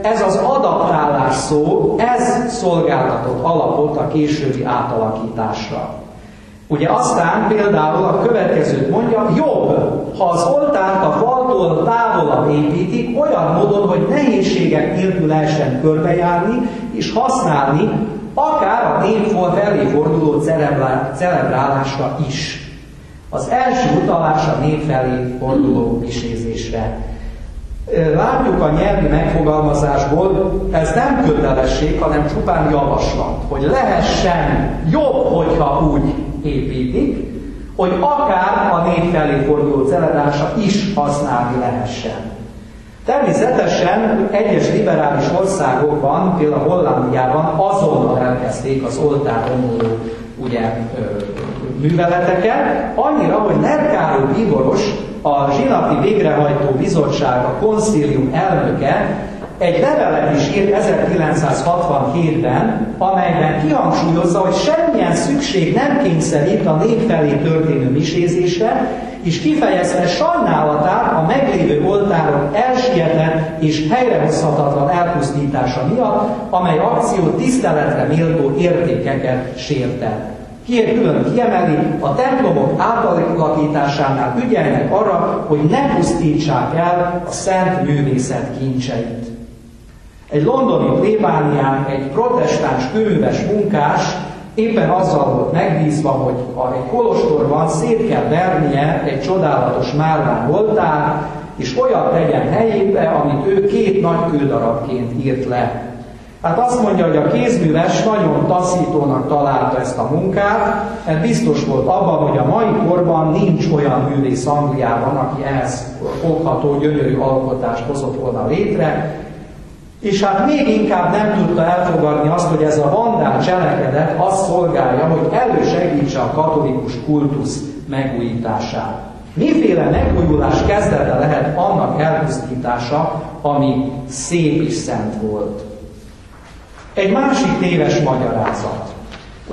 ez az adaptálás szó, ez szolgáltatott alapot a későbbi átalakításra. Ugye aztán például a következőt mondja, jobb, ha az oltárt a faltól távolabb építik, olyan módon, hogy nehézségek nélkül lehessen körbejárni és használni, akár a népfor felé forduló celebrálásra is. Az első utalás a nép felé forduló kisézésre. Látjuk a nyelvi megfogalmazásból, ez nem kötelesség, hanem csupán javaslat, hogy lehessen jobb, hogyha úgy építik, hogy akár a nép felé forduló celebrása is használni lehessen. Természetesen egyes liberális országokban, például Hollandiában azonnal elkezdték az oltáromoló ugye, műveleteket, annyira, hogy Nerkároly bíboros, a zsinati végrehajtó bizottság, a konszílium elnöke egy levelet is írt 1967-ben, amelyben kihangsúlyozza, hogy semmilyen szükség nem kényszerít a nép felé történő misézésre, és kifejezte sajnálatát a meglévő oltárok elsietett és helyrehozhatatlan elpusztítása miatt, amely akció tiszteletre méltó értékeket sértett. Kiért külön kiemeli, a templomok átalakításánál ügyelnek arra, hogy ne pusztítsák el a szent művészet kincseit. Egy londoni plébánián egy protestáns kőműves munkás éppen azzal volt megbízva, hogy a, egy kolostorban szét kell vernie egy csodálatos márvány voltát, és olyat tegyen helyébe, amit ő két nagy kődarabként írt le. Hát azt mondja, hogy a kézműves nagyon taszítónak találta ezt a munkát, mert biztos volt abban, hogy a mai korban nincs olyan művész Angliában, aki ehhez fogható, gyönyörű alkotást hozott volna létre, és hát még inkább nem tudta elfogadni azt, hogy ez a vandál cselekedet azt szolgálja, hogy elősegítse a katolikus kultusz megújítását. Miféle megújulás kezdete lehet annak elpusztítása, ami szép és szent volt? Egy másik téves magyarázat.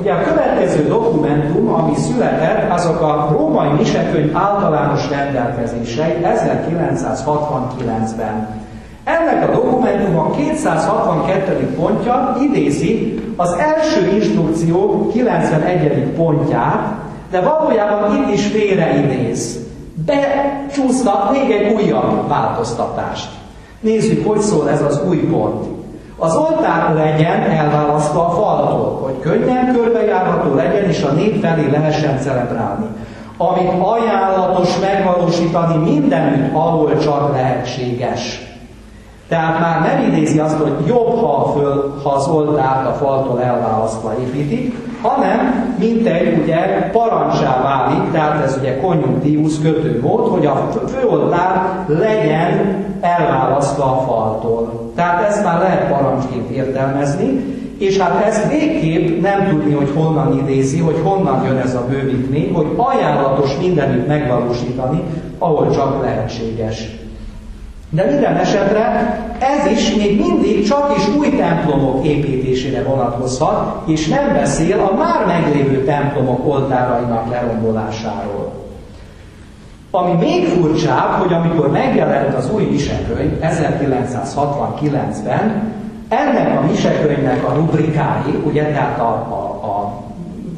Ugye a következő dokumentum, ami született, azok a római misekönyv általános rendelkezései 1969-ben. Ennek a dokumentum a 262. pontja idézi az első instrukció 91. pontját, de valójában itt is félreidéz. Becsúsztak még egy újabb változtatást. Nézzük, hogy szól ez az új pont. Az oltár legyen elválasztva a faltól, hogy könnyen körbejárható legyen, és a nép felé lehessen celebrálni. Amit ajánlatos megvalósítani mindenütt, ahol csak lehetséges. Tehát már nem idézi azt, hogy jobb, ha, föl, ha az oltárt a faltól elválasztva építik, hanem mint egy ugye parancsá válik, tehát ez ugye konjunktívusz kötőmód, hogy a főoltár legyen elválasztva a faltól. Tehát ezt már lehet parancsként értelmezni, és hát ezt végképp nem tudni, hogy honnan idézi, hogy honnan jön ez a bővítmény, hogy ajánlatos mindenütt megvalósítani, ahol csak lehetséges. De minden esetre ez is még mindig csak is új templomok építésére vonatkozhat, és nem beszél a már meglévő templomok oltárainak lerombolásáról. Ami még furcsább, hogy amikor megjelent az új misekönyv 1969-ben, ennek a misekönyvnek a rubrikái, ugye tehát a, a, a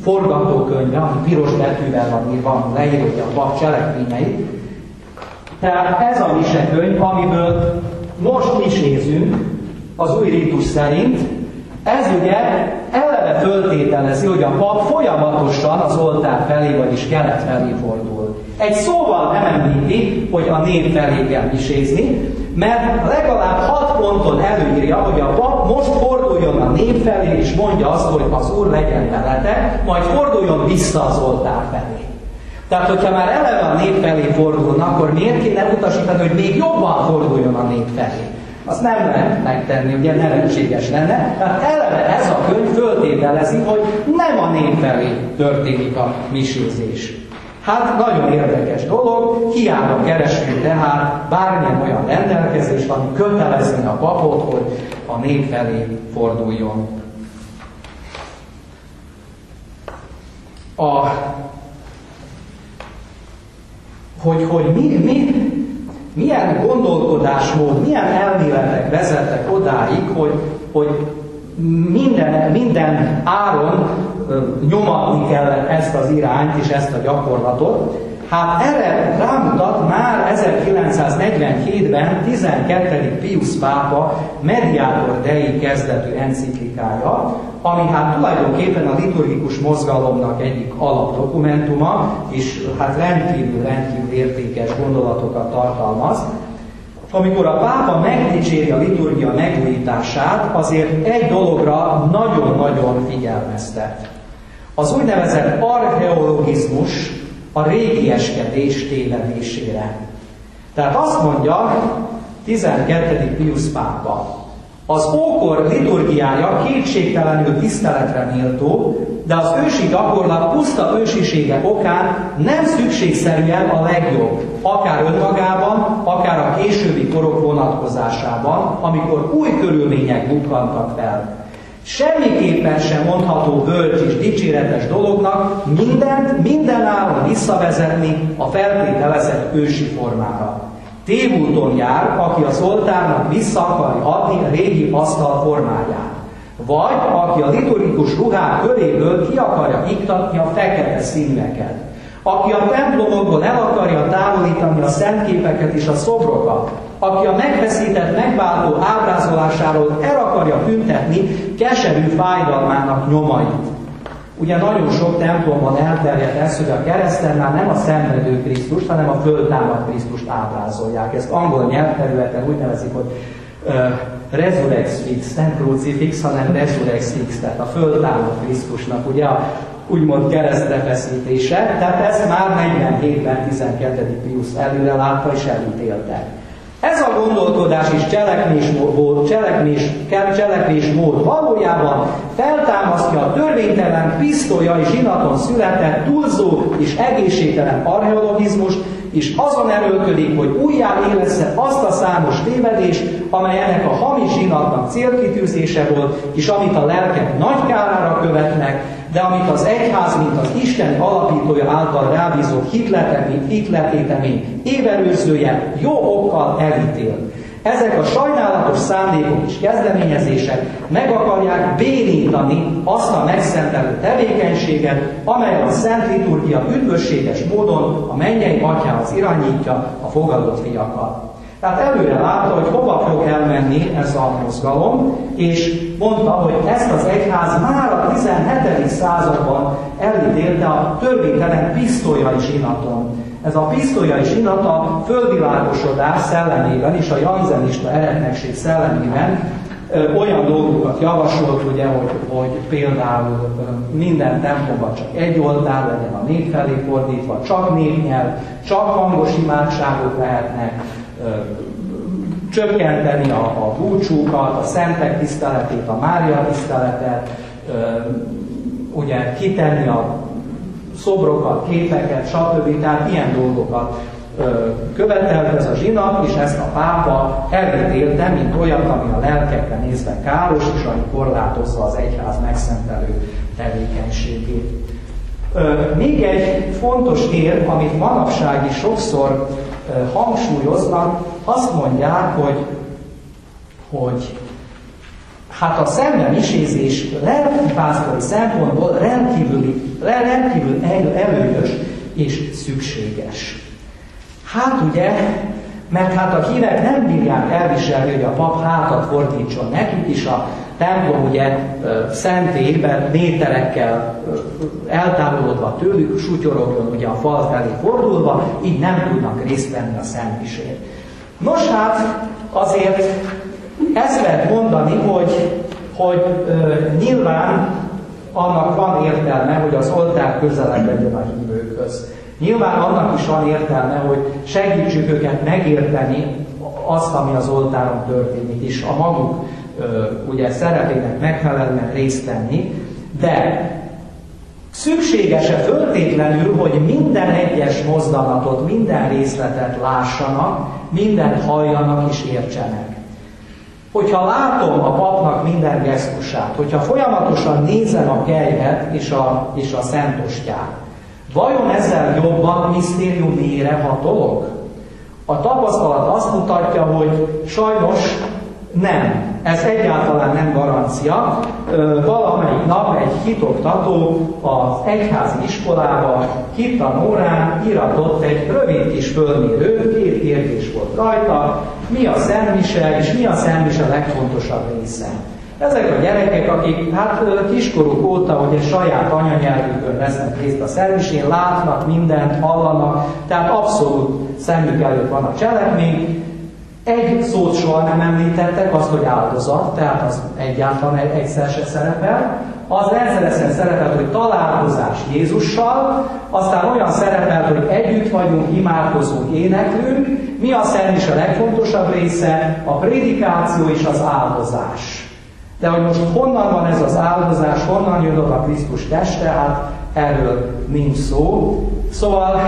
forgatókönyve, ami piros betűvel van írva, leírja a pap cselekményeit, tehát ez a misekönyv, amiből most misézünk, az új ritus szerint, ez ugye eleve föltételezi, hogy a pap folyamatosan az oltár felé, vagyis kelet felé fordul. Egy szóval nem említi, hogy a nép felé kell misézni, mert legalább hat ponton előírja, hogy a pap most forduljon a nép felé, és mondja azt, hogy az Úr legyen velete, majd forduljon vissza az oltár felé. Tehát, hogyha már eleve a nép felé fordulna, akkor miért kéne utasítani, hogy még jobban forduljon a nép felé? Azt nem lehet megtenni, ugye nevetséges lenne. Tehát eleve ez a könyv föltételezi, hogy nem a nép felé történik a misézés. Hát nagyon érdekes dolog, hiába keresünk tehát bármilyen olyan rendelkezés, ami kötelezni a papot, hogy a nép felé forduljon. A hogy, hogy mi, mi, milyen gondolkodásmód, milyen elméletek vezettek odáig, hogy, hogy minden, minden áron nyomatni kellett ezt az irányt és ezt a gyakorlatot. Hát erre rámutat már 1947-ben 12. Pius pápa Mediator Dei kezdetű enciklikája, ami hát tulajdonképpen a liturgikus mozgalomnak egyik alapdokumentuma, és hát rendkívül, rendkívül értékes gondolatokat tartalmaz. Amikor a pápa megdicséri a liturgia megújítását, azért egy dologra nagyon-nagyon figyelmeztet. Az úgynevezett archeologizmus a régieskedés tévedésére. Tehát azt mondja 12. Pius pápa, az ókor liturgiája kétségtelenül tiszteletre méltó, de az ősi gyakorlat puszta ősisége okán nem szükségszerűen a legjobb, akár önmagában, akár a későbbi korok vonatkozásában, amikor új körülmények bukkantak fel. Semmiképpen sem mondható bölcs és dicséretes dolognak mindent minden áron visszavezetni a feltételezett ősi formára. Tévúton jár, aki az oltárnak vissza akarja adni a régi asztal formáját. Vagy aki a liturgikus ruhák köréből ki akarja iktatni a fekete színeket. Aki a templomokból el akarja távolítani a szentképeket és a szobrokat. Aki a megfeszített megváltó ábrázolásáról el akarja tüntetni keserű fájdalmának nyomait. Ugye nagyon sok templomban elterjedt ez, hogy a kereszten már nem a szenvedő Krisztust, hanem a föltámad Krisztust ábrázolják. Ezt angol nyelvterületen úgy nevezik, hogy uh, resurrex nem crucifix, hanem resurrex fix, tehát a föltámadt Krisztusnak ugye a úgymond keresztre feszítése, tehát ezt már 47-ben 12. Pius előre látta és elítélte. Ez a gondolkodás és cselekvésmód, cselekvés, cselekvésmód valójában feltámasztja a törvénytelen, pisztolya és zsinaton született, túlzó és egészségtelen archeologizmust, és azon erőlködik, hogy újjá élesse azt a számos tévedést, amely ennek a hamis zsinatnak célkitűzése volt, és amit a lelkek nagy kárára követnek, de amit az egyház, mint az Isten alapítója által rábízott hitletétemény éverőzője jó okkal elítél. Ezek a sajnálatos szándékok és kezdeményezések meg akarják bénítani azt a megszentelő tevékenységet, amely a Szent Liturgia üdvösséges módon a mennyei atyához irányítja a fogadott fiakat. Tehát előre látta, hogy hova fog elmenni ez a mozgalom, és mondta, hogy ezt az egyház már a 17. században elítélte a törvénytelen pisztolyai zsinaton. Ez a pisztolyai zsinat a fölvilágosodás szellemében és a janzenista eretnekség szellemében olyan dolgokat javasolt, ugye, hogy, hogy például minden templomban csak egy oldal legyen a nép felé fordítva, csak népnyelv, csak hangos imádságok lehetnek, csökkenteni a, a búcsúkat, a szentek tiszteletét, a Mária tiszteletet, ugye kitenni a szobrokat, képeket, stb. Tehát ilyen dolgokat követelt ez a zsinat, és ezt a pápa elítélte, mint olyat, ami a lelkekre nézve káros, és ami korlátozza az egyház megszentelő tevékenységét. Még egy fontos ér, amit manapság is sokszor hangsúlyoznak, azt mondják, hogy, hogy hát a szemremisézés lelkipásztori szempontból rendkívül, rendkívül előnyös és szükséges. Hát ugye, mert hát a hívek nem bírják elviselni, hogy a pap hátat fordítson nekik, is a templom ugye szentélyben méterekkel eltávolodva tőlük, sutyorogjon ugye a fal felé fordulva, így nem tudnak részt venni a szentmisén. Nos hát, azért ezt lehet mondani, hogy, hogy ö, nyilván annak van értelme, hogy az oltár közelebb legyen a hívőkhöz. Nyilván annak is van értelme, hogy segítsük őket megérteni azt, ami az oltáron történik, és a maguk ugye szerepének megfelelően részt venni, de szükséges-e föltétlenül, hogy minden egyes mozdanatot, minden részletet lássanak, mindent halljanak és értsenek. Hogyha látom a papnak minden gesztusát, hogyha folyamatosan nézem a kejhet és a, és a szentostját, vajon ezzel jobban misztérium mélyre hatolok? A tapasztalat azt mutatja, hogy sajnos nem. Ez egyáltalán nem garancia. Valamelyik nap egy hitoktató az egyházi iskolába hittanórán iratott egy rövid kis fölmérő, két kérdés volt rajta, mi a szentmise és mi a szentmise legfontosabb része. Ezek a gyerekek, akik hát kiskoruk óta ugye saját anyanyelvükön vesznek részt a szervisén, látnak mindent, hallanak, tehát abszolút szemük előtt van a cselekmény, egy szót soha nem említettek, azt, hogy áldozat, tehát az egyáltalán egyszer se szerepel. Az rendszeresen szerepel, hogy találkozás Jézussal, aztán olyan szerepel, hogy együtt vagyunk, imádkozunk, éneklünk. Mi a szent is a legfontosabb része? A prédikáció és az áldozás. De hogy most honnan van ez az áldozás, honnan jön oda Krisztus teste, hát erről nincs szó. Szóval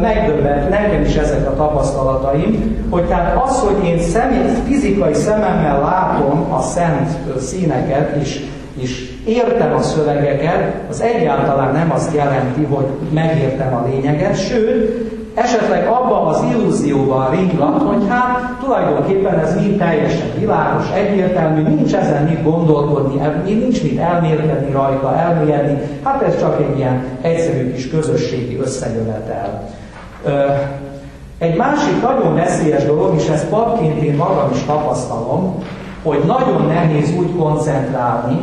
megdöbbent nekem is ezek a tapasztalataim, hogy tehát az, hogy én személy, fizikai szememmel látom a szent színeket, és, és értem a szövegeket, az egyáltalán nem azt jelenti, hogy megértem a lényeget, sőt, esetleg abba az illúzióban ringat, hogy hát tulajdonképpen ez mind teljesen világos, egyértelmű, nincs ezen mit gondolkodni, nincs mit elmélkedni rajta, elmélyedni, hát ez csak egy ilyen egyszerű kis közösségi összejövetel. Egy másik nagyon veszélyes dolog, és ezt papként én magam is tapasztalom, hogy nagyon nehéz úgy koncentrálni,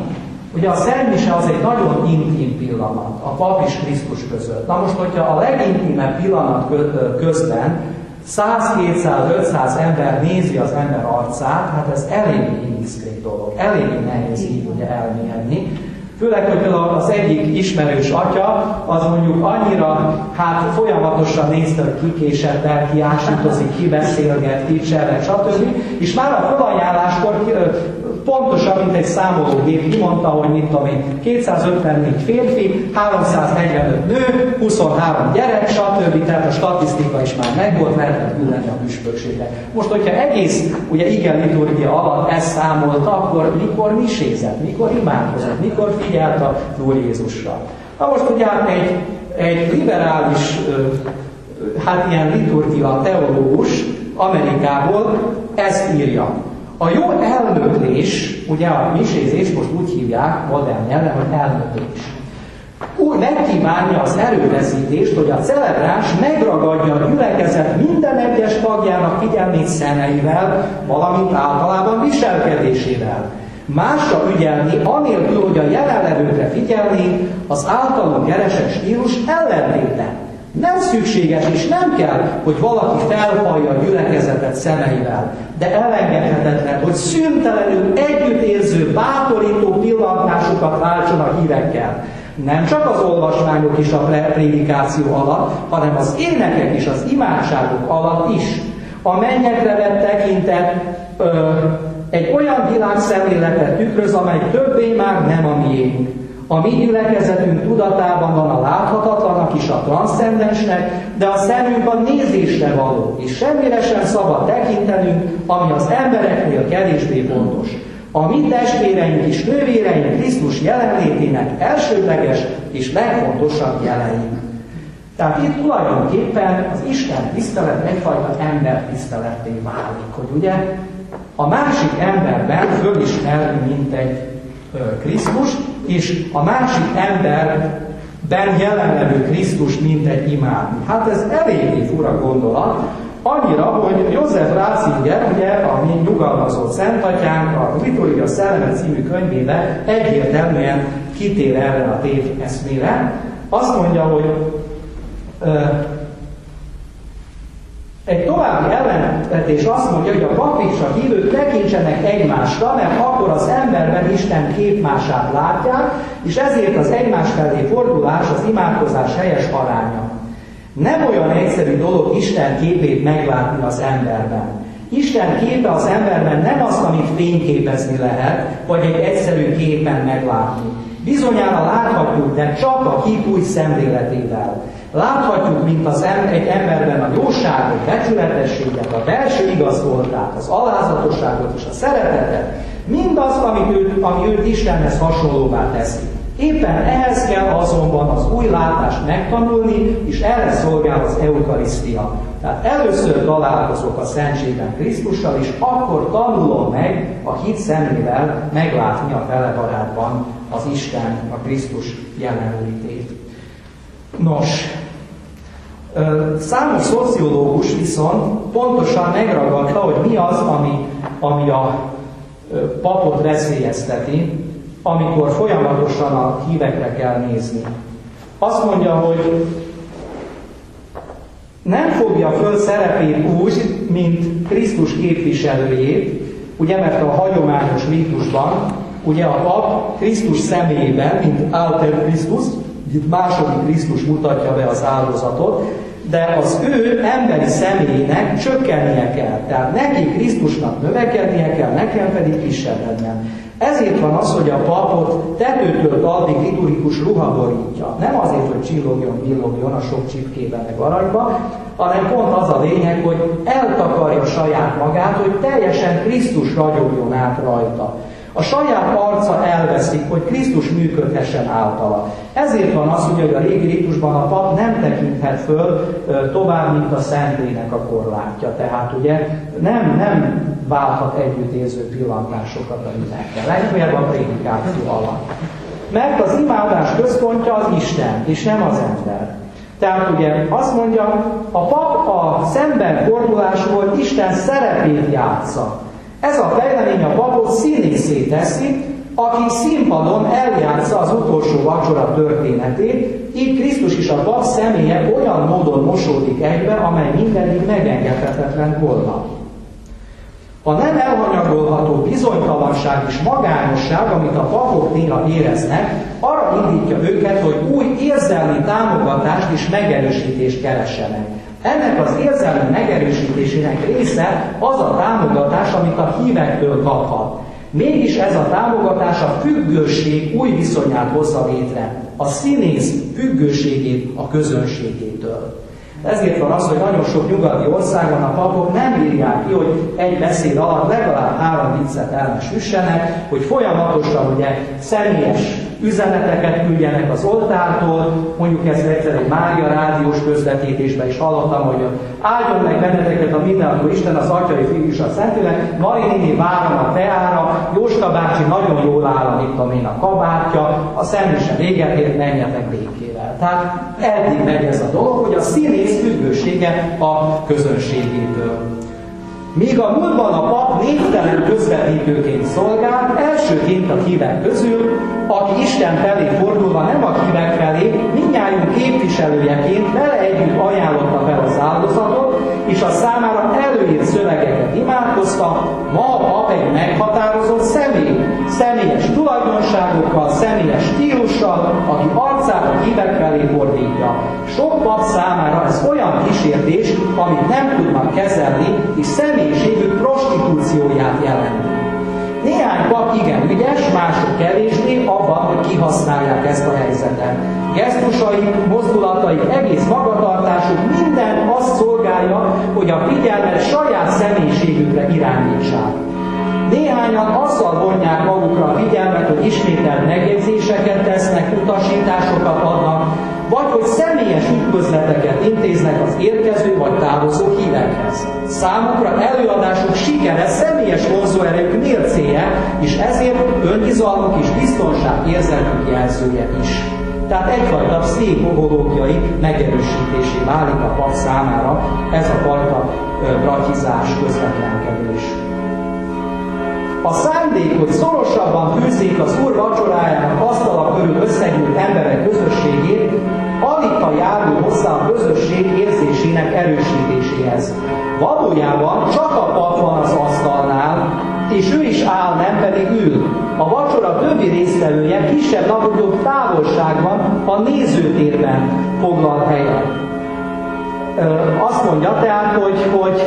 Ugye a szentmise az egy nagyon intim pillanat, a pap és Krisztus között. Na most, hogyha a legintimebb pillanat közben 100-200-500 ember nézi az ember arcát, hát ez elég indiszkrét dolog, elég nehéz így ugye elmérni. Főleg, hogy az egyik ismerős atya, az mondjuk annyira, hát folyamatosan nézte, hogy kikésett el, ki ásítozik, ki beszélget, ki cserek, stb. És már a felajánláskor pontosan, mint egy számológép, kimondta, hogy mit tudom én, 254 férfi, 345 nő, 23 gyerek, stb. Tehát a statisztika is már megvolt, lehetett ülni a püspökségre. Most, hogyha egész, ugye igen liturgia alatt ezt számolta, akkor mikor misézett, mikor imádkozott, mikor figyelt a Úr Jézusra. Na most ugye egy, egy liberális, hát ilyen liturgia teológus Amerikából ezt írja. A jó elnöklés, ugye a misézés most úgy hívják modern nyelven, hogy elnöklés. Úgy megkívánja az erőveszítést, hogy a celebráns megragadja a gyülekezet minden egyes tagjának figyelmét szemeivel, valamint általában viselkedésével. Másra ügyelni, anélkül, hogy a jelenlevőkre figyelni, az általunk keresett stílus ellentéte. Nem szükséges és nem kell, hogy valaki felhallja a gyülekezetet szemeivel, de elengedhetetlen, hogy szüntelenül együttérző, bátorító pillantásokat váltson a hívekkel. Nem csak az olvasmányok is a prédikáció alatt, hanem az énekek is, az imádságok alatt is. A mennyekre vett tekintet ö, egy olyan világszemléletet tükröz, amely többé már nem a miénk. A mi gyülekezetünk tudatában van a láthatatlanak is a transzcendensnek, de a szemünk a nézésre való, és semmire sem szabad tekintenünk, ami az embereknél kevésbé fontos. A mi testvéreink és nővéreink Krisztus jelenlétének elsődleges és legfontosabb jeleink. Tehát itt tulajdonképpen az Isten tisztelet egyfajta ember tiszteletté válik, hogy ugye a másik emberben fölismer, mint egy Krisztus, és a másik emberben jelenlevő Krisztus, mint egy imádni. Hát ez eléggé fura gondolat, annyira, hogy József Ratzinger, ugye a mi nyugalmazott szentatyánk, a Liturgia Szelleme című könyvébe egyértelműen kitér erre a tét eszmére. Azt mondja, hogy egy további ellenvetés azt mondja, hogy a papok és a hívők tekintsenek egymásra, mert akkor az emberben Isten képmását látják, és ezért az egymás felé fordulás az imádkozás helyes aránya. Nem olyan egyszerű dolog Isten képét meglátni az emberben. Isten képe az emberben nem az, amit fényképezni lehet, vagy egy egyszerű képen meglátni. Bizonyára láthatjuk, de csak a kép új szemléletével. Láthatjuk, mint az em- egy emberben a jóságot, becsületességet, a belső igazvoltát, az alázatosságot és a szeretetet, mindaz, amit őt, ami őt Istenhez hasonlóvá teszi. Éppen ehhez kell azonban az új látást megtanulni, és erre szolgál az eukarisztia. Tehát először találkozok a szentségben Krisztussal, és akkor tanulom meg a hit szemével meglátni a felebarátban az Isten, a Krisztus jelenlétét. Nos, számos szociológus viszont pontosan megragadta, hogy mi az, ami, ami a papot veszélyezteti, amikor folyamatosan a hívekre kell nézni. Azt mondja, hogy nem fogja föl szerepét úgy, mint Krisztus képviselőjét, ugye, mert a hagyományos mítusban, ugye a pap Krisztus személyében, mint Alter Krisztus, itt második Krisztus mutatja be az áldozatot, de az ő emberi személyének csökkennie kell. Tehát neki Krisztusnak növekednie kell, nekem pedig kisebbednem. Ezért van az, hogy a papot tetőtől talpig liturgikus ruha borítja. Nem azért, hogy csillogjon, villogjon a sok csipkében meg aranyba, hanem pont az a lényeg, hogy eltakarja saját magát, hogy teljesen Krisztus ragyogjon át rajta. A saját arca elveszik, hogy Krisztus működhessen általa. Ezért van az, hogy a régi ritusban a pap nem tekinthet föl tovább, mint a szentlének a korlátja. Tehát ugye nem, nem válhat együttérző pillantásokat a hívekkel. Legfeljebb a prédikáció alatt. Mert az imádás központja az Isten, és nem az ember. Tehát ugye azt mondja, a pap a szemben fordulásból Isten szerepét játsza. Ez a fejlemény a papot színészé teszi, aki színpadon eljátsza az utolsó vacsora történetét, így Krisztus is a pap személye olyan módon mosódik egybe, amely mindenig megengedhetetlen volna. A nem elhanyagolható bizonytalanság és magányosság, amit a papok néha éreznek, arra indítja őket, hogy új érzelmi támogatást és megerősítést keressenek. Ennek az érzelmi megerősítésének része az a támogatás, amit a hívektől kaphat. Mégis ez a támogatás a függőség új viszonyát hozza létre, a színész függőségét a közönségétől. Ezért van az, hogy nagyon sok nyugati országban a papok nem írják ki, hogy egy beszéd alatt legalább három viccet elmesüssenek, hogy folyamatosan ugye személyes üzeneteket küldjenek az oltártól, mondjuk ezt egyszer egy Mária rádiós közvetítésben is hallottam, hogy áldjon meg benneteket a mindenható Isten, az Atyai Fiú és a Szentülek, Mari várom a teára, Jóska bácsi nagyon jól áll, itt a kabátja, a szemmise véget ért, menjetek békével. Tehát eddig megy ez a dolog, hogy a színész függősége a közönségétől. Míg a múltban a pap névtelen közvetítőként szolgált, elsőként a hívek közül, aki Isten felé fordulva nem a hívek felé, mindnyájunk képviselőjeként vele együtt ajánlotta fel az áldozatot, és a számára előírt szövegeket imádkozta, ma a pap egy meghatározott személy, személyes tulajdonságokkal, személyes stílussal, aki arcát a hívek felé fordítja. Sok pap számára ez olyan kísértés, amit nem tudnak kezelni, és személyiségük prostitúcióját jelenti. Néhány pap igen ügyes, mások kevésbé abban, hogy kihasználják ezt a helyzetet. Gesztusaik, mozdulataik, egész magatartásuk, minden azt szolgálja, hogy a figyelmet saját személyiségükre irányítsák. Néhányan azzal vonják magukra a figyelmet, hogy ismételt megjegyzéseket tesznek, utasításokat adnak, vagy hogy személyes üdvözleteket intéznek az érkező vagy távozó hívekhez. Számukra előadásuk sikere személyes vonzóerők mércéje, és ezért önbizalmuk és biztonság érzelmük jelzője is. Tehát egyfajta pszichológiai megerősítésé válik a pap számára ez a fajta bratizás, közvetlenkedés. A szándék, hogy szorosabban fűzzék az Úr vacsorájának asztala körül összegyűlt emberek közösségét, alig járul hozzá a közösség érzésének erősítéséhez. Valójában csak a pap van az asztalnál, és ő is áll, nem pedig ül. A vacsora többi résztvevője kisebb-nagyobb távolságban a nézőtérben foglal helyet. Azt mondja tehát, hogy, hogy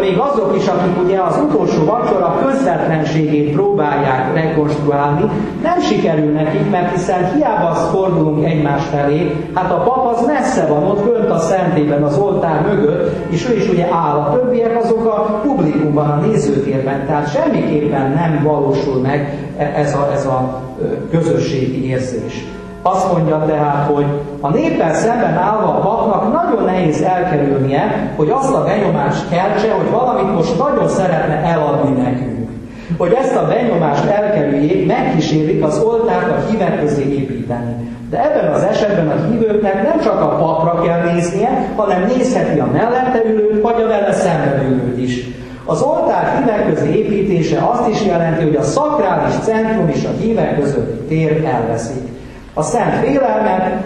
még azok is, akik ugye az utolsó vacsora közvetlenségét próbálják rekonstruálni, nem sikerül nekik, mert hiszen hiába azt fordulunk egymás felé, hát a pap az messze van, ott fönt a szentében, az oltár mögött, és ő is ugye áll. A többiek azok a publikumban, a nézőtérben, tehát semmiképpen nem valósul meg ez a, ez a közösségi érzés. Azt mondja tehát, hogy a néppel szemben állva a papnak nagyon nehéz elkerülnie, hogy azt a benyomást keltse, hogy valamit most nagyon szeretne eladni nekünk. Hogy ezt a benyomást elkerüljék, megkísérik az oltárt a hívek közé építeni. De ebben az esetben a hívőknek nem csak a papra kell néznie, hanem nézheti a mellette ülőt, vagy a vele szemben ülőt is. Az oltár hívek közé építése azt is jelenti, hogy a szakrális centrum és a hívek közötti tér elveszik. A szent félelmet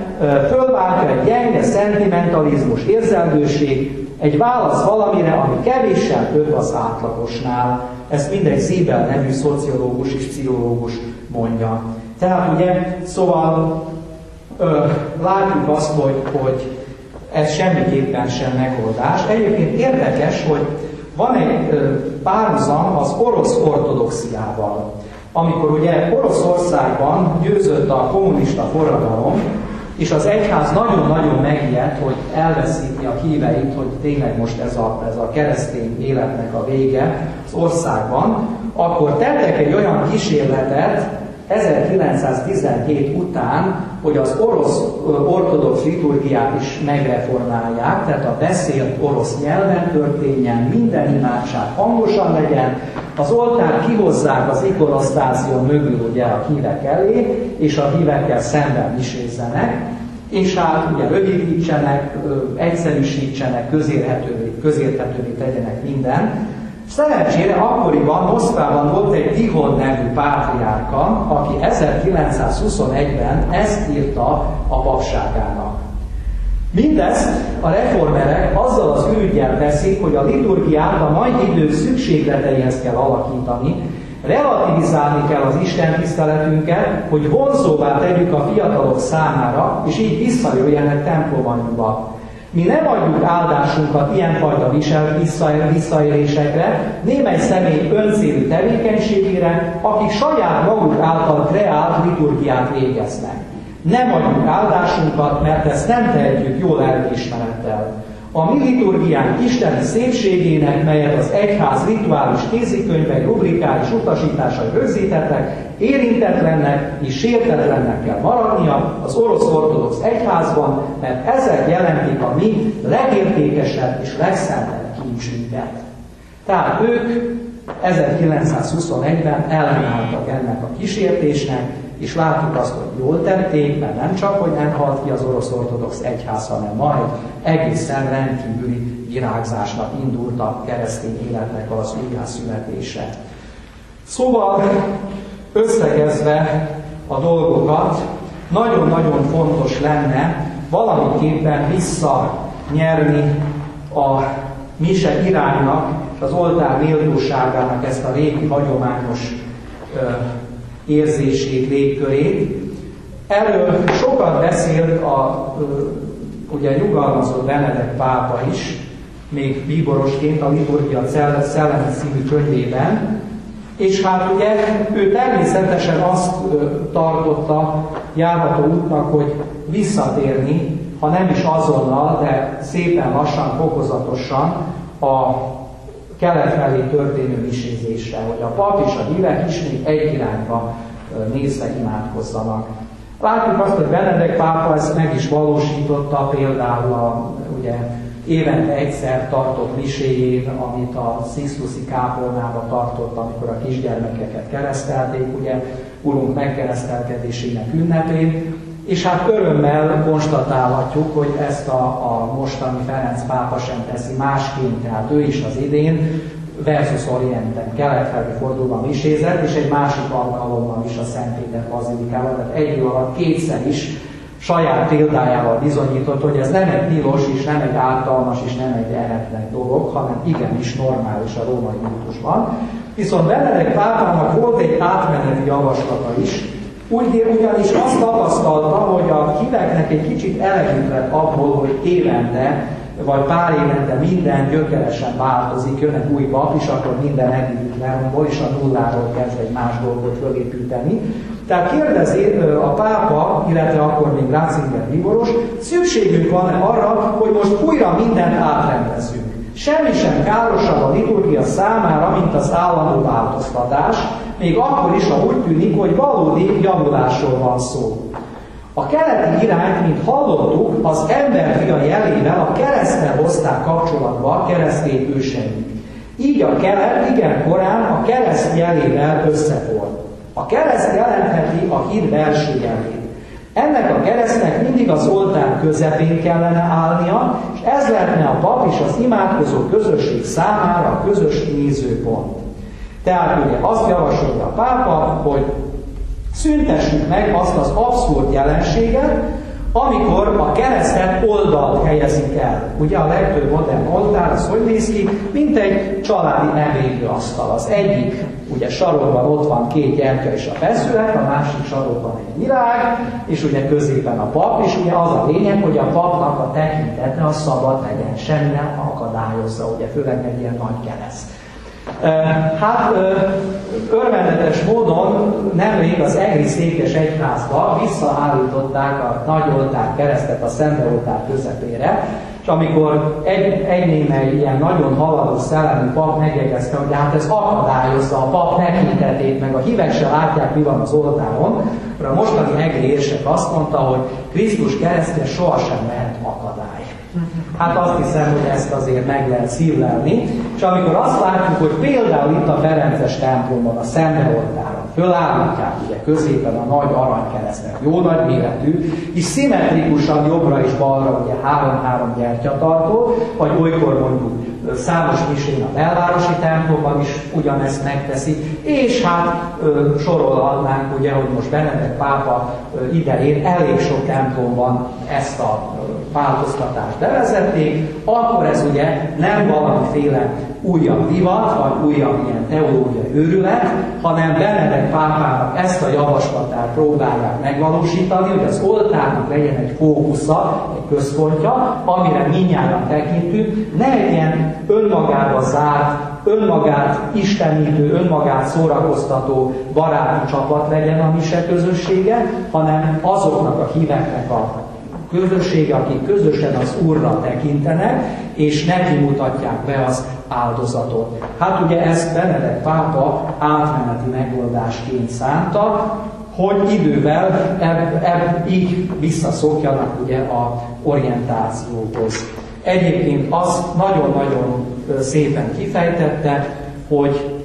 fölváltja egy gyenge szentimentalizmus, érzelgőség, egy válasz valamire, ami kevéssel több az átlagosnál. Ezt mindegy Szíbel nevű szociológus és pszichológus mondja. Tehát ugye, szóval ö, látjuk azt, hogy, hogy ez semmiképpen sem megoldás. Egyébként érdekes, hogy van egy párhuzam az orosz ortodoxiával amikor ugye Oroszországban győzött a kommunista forradalom, és az egyház nagyon-nagyon megijedt, hogy elveszíti a híveit, hogy tényleg most ez a, ez a keresztény életnek a vége az országban, akkor tettek egy olyan kísérletet 1917 után, hogy az orosz ortodox liturgiát is megreformálják, tehát a beszélt orosz nyelven történjen, minden imádság hangosan legyen, az oltár kihozzák az ikonosztázion mögül ugye a hívek elé, és a hívekkel szemben misézzenek, és hát ugye rövidítsenek, egyszerűsítsenek, közérthetővé, közérthetővé tegyenek minden. Szerencsére akkoriban Moszkvában volt egy Tihon nevű pátriárka, aki 1921-ben ezt írta a papságának. Mindezt a reformerek azzal az ürügyel teszik, hogy a liturgiát a mai idők szükségleteihez kell alakítani, relativizálni kell az Isten tiszteletünket, hogy vonzóvá tegyük a fiatalok számára, és így visszajöjjenek templomanyunkba. Mi nem adjuk áldásunkat ilyenfajta visel, visszaélésekre, némely személy öncélű tevékenységére, akik saját maguk által kreált liturgiát végeznek. Nem adjuk áldásunkat, mert ezt nem tehetjük jó lelkiismerettel. A mi liturgiánk isteni szépségének, melyet az egyház rituális kézikönyvei, rubrikái és utasításai rögzítettek, érintetlennek és sértetlennek kell maradnia az orosz ortodox egyházban, mert ezek jelentik a mi legértékesebb és legszentebb kincsünket. Tehát ők 1921-ben ellenálltak ennek a kísértésnek, és látjuk azt, hogy jól tették, mert nem csak, hogy nem halt ki az orosz ortodox egyház, hanem majd egészen rendkívüli virágzásnak indult a keresztény életnek az újjászületése. Szóval összegezve a dolgokat, nagyon-nagyon fontos lenne valamiképpen visszanyerni a mise iránynak, az oltár méltóságának ezt a régi hagyományos érzését, légkörét. Erről sokat beszélt a ugye nyugalmazott Benedek pápa is, még bíborosként a Liturgia Szellemi című könyvében, és hát ugye ő természetesen azt tartotta járható útnak, hogy visszatérni, ha nem is azonnal, de szépen lassan, fokozatosan a kelet felé történő misézésre, hogy a pap és a hívek ismét egy irányba nézve imádkozzanak. Látjuk azt, hogy Benedek pápa ezt meg is valósította, például a, ugye, évente egyszer tartott miséjén, amit a Sixtusi kápolnába tartott, amikor a kisgyermekeket keresztelték, ugye, Urunk megkeresztelkedésének ünnepén, és hát örömmel konstatálhatjuk, hogy ezt a, a mostani Ferenc pápa sem teszi másként, tehát ő is az idén versus Orientem kelet felé fordulva misézett, és egy másik alkalommal is a Szent Péter Bazilikával, tehát egy alatt kétszer is saját példájával bizonyított, hogy ez nem egy tilos, és nem egy általmas, és nem egy eretlen dolog, hanem igenis normális a római kultusban. Viszont Benedek pápának volt egy átmeneti javaslata is, úgy ugyanis azt tapasztalta, hogy a híveknek egy kicsit elegük lett abból, hogy évente vagy pár évente minden gyökeresen változik, jön egy új pap, és akkor minden eddig leromból, és a nulláról kezd egy más dolgot fölépíteni. Tehát kérdezi a pápa, illetve akkor még Ratzinger bíboros, szükségünk van-e arra, hogy most újra mindent átrendezzünk. Semmi sem károsabb a liturgia számára, mint az állandó változtatás, még akkor is, ha úgy tűnik, hogy valódi javulásról van szó. A keleti irányt, mint hallottuk, az ember fia jelével a keresztel hozták kapcsolatba a keresztény őseink. Így a kelet igen korán a kereszt jelével összefort. A kereszt jelentheti a híd belső jelét. Ennek a keresztnek mindig az oltár közepén kellene állnia, és ez lehetne a pap és az imádkozó közösség számára a közös nézőpont. Tehát ugye azt javasolja a pápa, hogy szüntessük meg azt az abszurd jelenséget, amikor a keresztet oldalt helyezik el. Ugye a legtöbb modern oltár, az hogy néz ki, mint egy családi asztal. Az egyik, ugye sarokban ott van két gyertya és a feszület, a másik sarokban egy virág, és ugye középen a pap, és ugye az a lényeg, hogy a papnak a tekintete a szabad legyen, semmi nem akadályozza, ugye főleg egy ilyen nagy kereszt. Hát örvendetes módon nemrég az Egri Székes Egyházba visszaállították a nagy oltár keresztet a szembeoltár közepére, és amikor egy, egy némely ilyen nagyon haladó szellemi pap megjegyezte, hogy hát ez akadályozza a pap tekintetét, meg a hívek se látják, mi van az oltáron, akkor a mostani egri azt mondta, hogy Krisztus keresztje sohasem lehet akadály. Hát azt hiszem, hogy ezt azért meg lehet szívlelni. És amikor azt látjuk, hogy például itt a Ferences templomban, a Szembeoltáron, fölállítják ugye középen a nagy aranykeresztet, jó nagy méretű, és szimmetrikusan jobbra és balra ugye három-három gyertyatartó, vagy olykor mondjuk számos misén a belvárosi templomban is ugyanezt megteszi, és hát ö, sorolhatnánk ugye, hogy most Benedek pápa idején elég sok templomban ezt a változtatást bevezették, akkor ez ugye nem valamiféle újabb divat, vagy újabb ilyen teológiai őrület, hanem Benedek pápának ezt a javaslatát próbálják megvalósítani, hogy az oltárnak legyen egy fókusza, egy központja, amire minnyáján tekintünk, ne egy ilyen önmagába zárt, önmagát istenítő, önmagát szórakoztató baráti csapat legyen a mise közössége, hanem azoknak a híveknek a közössége, akik közösen az Úrra tekintenek, és neki mutatják be az áldozatot. Hát ugye ezt Benedek pápa átmeneti megoldásként szánta, hogy idővel ebb, ebb, így visszaszokjanak ugye a orientációhoz. Egyébként azt nagyon-nagyon szépen kifejtette, hogy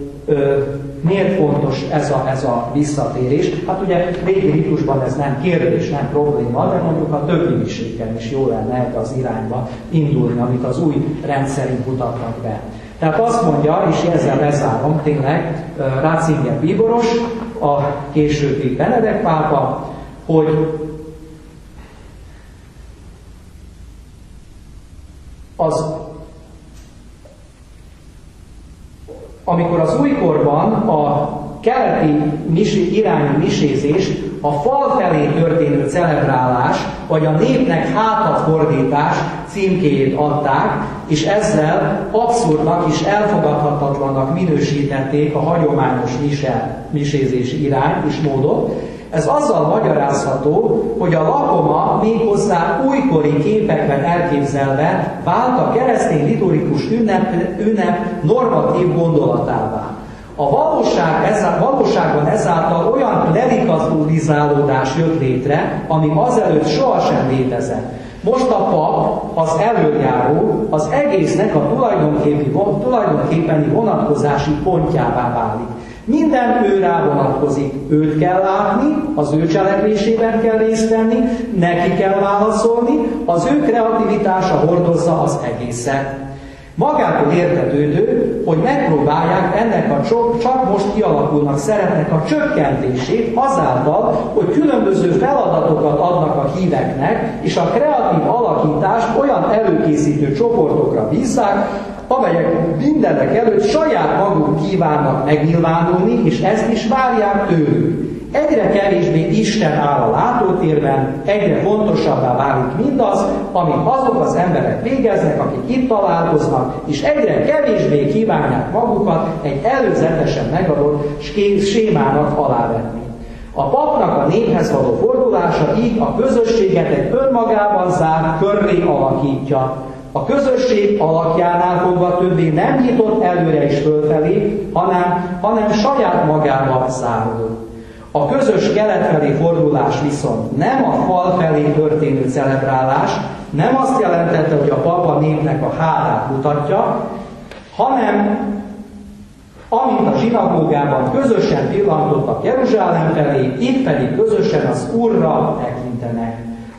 miért fontos ez a, ez a visszatérés? Hát ugye régi ritusban ez nem kérdés, nem probléma, de mondjuk a többi miséken is jó lenne ebbe az irányba indulni, amit az új rendszerünk mutatnak be. Tehát azt mondja, és ezzel lezárom tényleg Ratzinger Bíboros, a későbbi Benedek pápa, hogy az amikor az újkorban a keleti misé, irányú misézés a fal felé történő celebrálás, vagy a népnek fordítás címkéjét adták, és ezzel abszurdnak és elfogadhatatlannak minősítették a hagyományos mise, misézési irányt és módot, ez azzal magyarázható, hogy a lakoma méghozzá újkori képekben elképzelve vált a keresztény liturgikus ünnep, ünnep normatív gondolatává. A valóság ezá, valóságban ezáltal olyan klerikalizálódás jött létre, ami azelőtt sohasem létezett. Most a pap, az előjáró, az egésznek a tulajdonképi, tulajdonképpeni vonatkozási pontjává válik. Minden ő rá vonatkozik. Őt kell látni, az ő cselekvésében kell részt venni, neki kell válaszolni, az ő kreativitása hordozza az egészet. Magától értetődő, hogy megpróbálják ennek a csak most kialakulnak szeretnek a csökkentését azáltal, hogy különböző feladatokat adnak a híveknek, és a kreatív alakítást olyan előkészítő csoportokra bízzák, amelyek mindenek előtt saját maguk kívánnak megnyilvánulni, és ezt is várják tőlük. Egyre kevésbé Isten áll a látótérben, egyre fontosabbá válik mindaz, amit azok az emberek végeznek, akik itt találkoznak, és egyre kevésbé kívánják magukat egy előzetesen megadott sémának alávetni. A papnak a néphez való fordulása így a közösséget egy önmagában zárt körré alakítja. A közösség alakjánál fogva többé nem nyitott előre és fölfelé, hanem, hanem saját magába zárul. A közös kelet felé fordulás viszont nem a fal felé történő celebrálás, nem azt jelentette, hogy a papa népnek a hátát mutatja, hanem amint a zsinagógában közösen pillantottak Jeruzsálem felé, itt pedig közösen az Úrra tekintenek.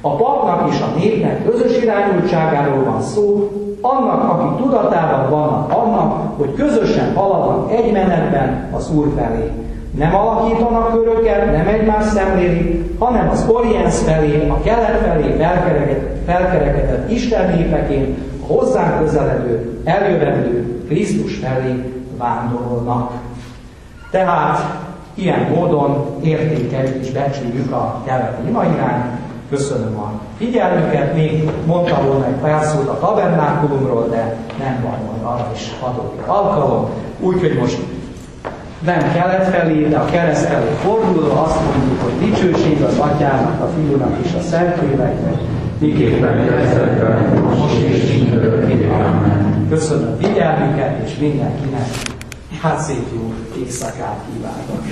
A papnak és a népnek közös irányultságáról van szó, annak, akik tudatában vannak annak, hogy közösen haladnak egy menetben az Úr felé. Nem alakítanak köröket, nem egymás szemlélik, hanem az Oriens felé, a kelet felé felkerekedett, felkerekedett Isten népeként a hozzánk közeledő, eljövendő Krisztus felé vándorolnak. Tehát ilyen módon értékeljük és becsüljük a keleti imairányt, Köszönöm a figyelmüket, még mondtam volna egy pár szót a tabernákulumról, de nem van majd arra is adott alkalom. Úgyhogy most nem kelet felé, de a kereszt felé fordulva azt mondjuk, hogy dicsőség az atyának, a fiúnak és a szentléleknek, miképpen most és mindörökké. Köszönöm figyelmüket, és mindenkinek hát szép jó éjszakát kívánok.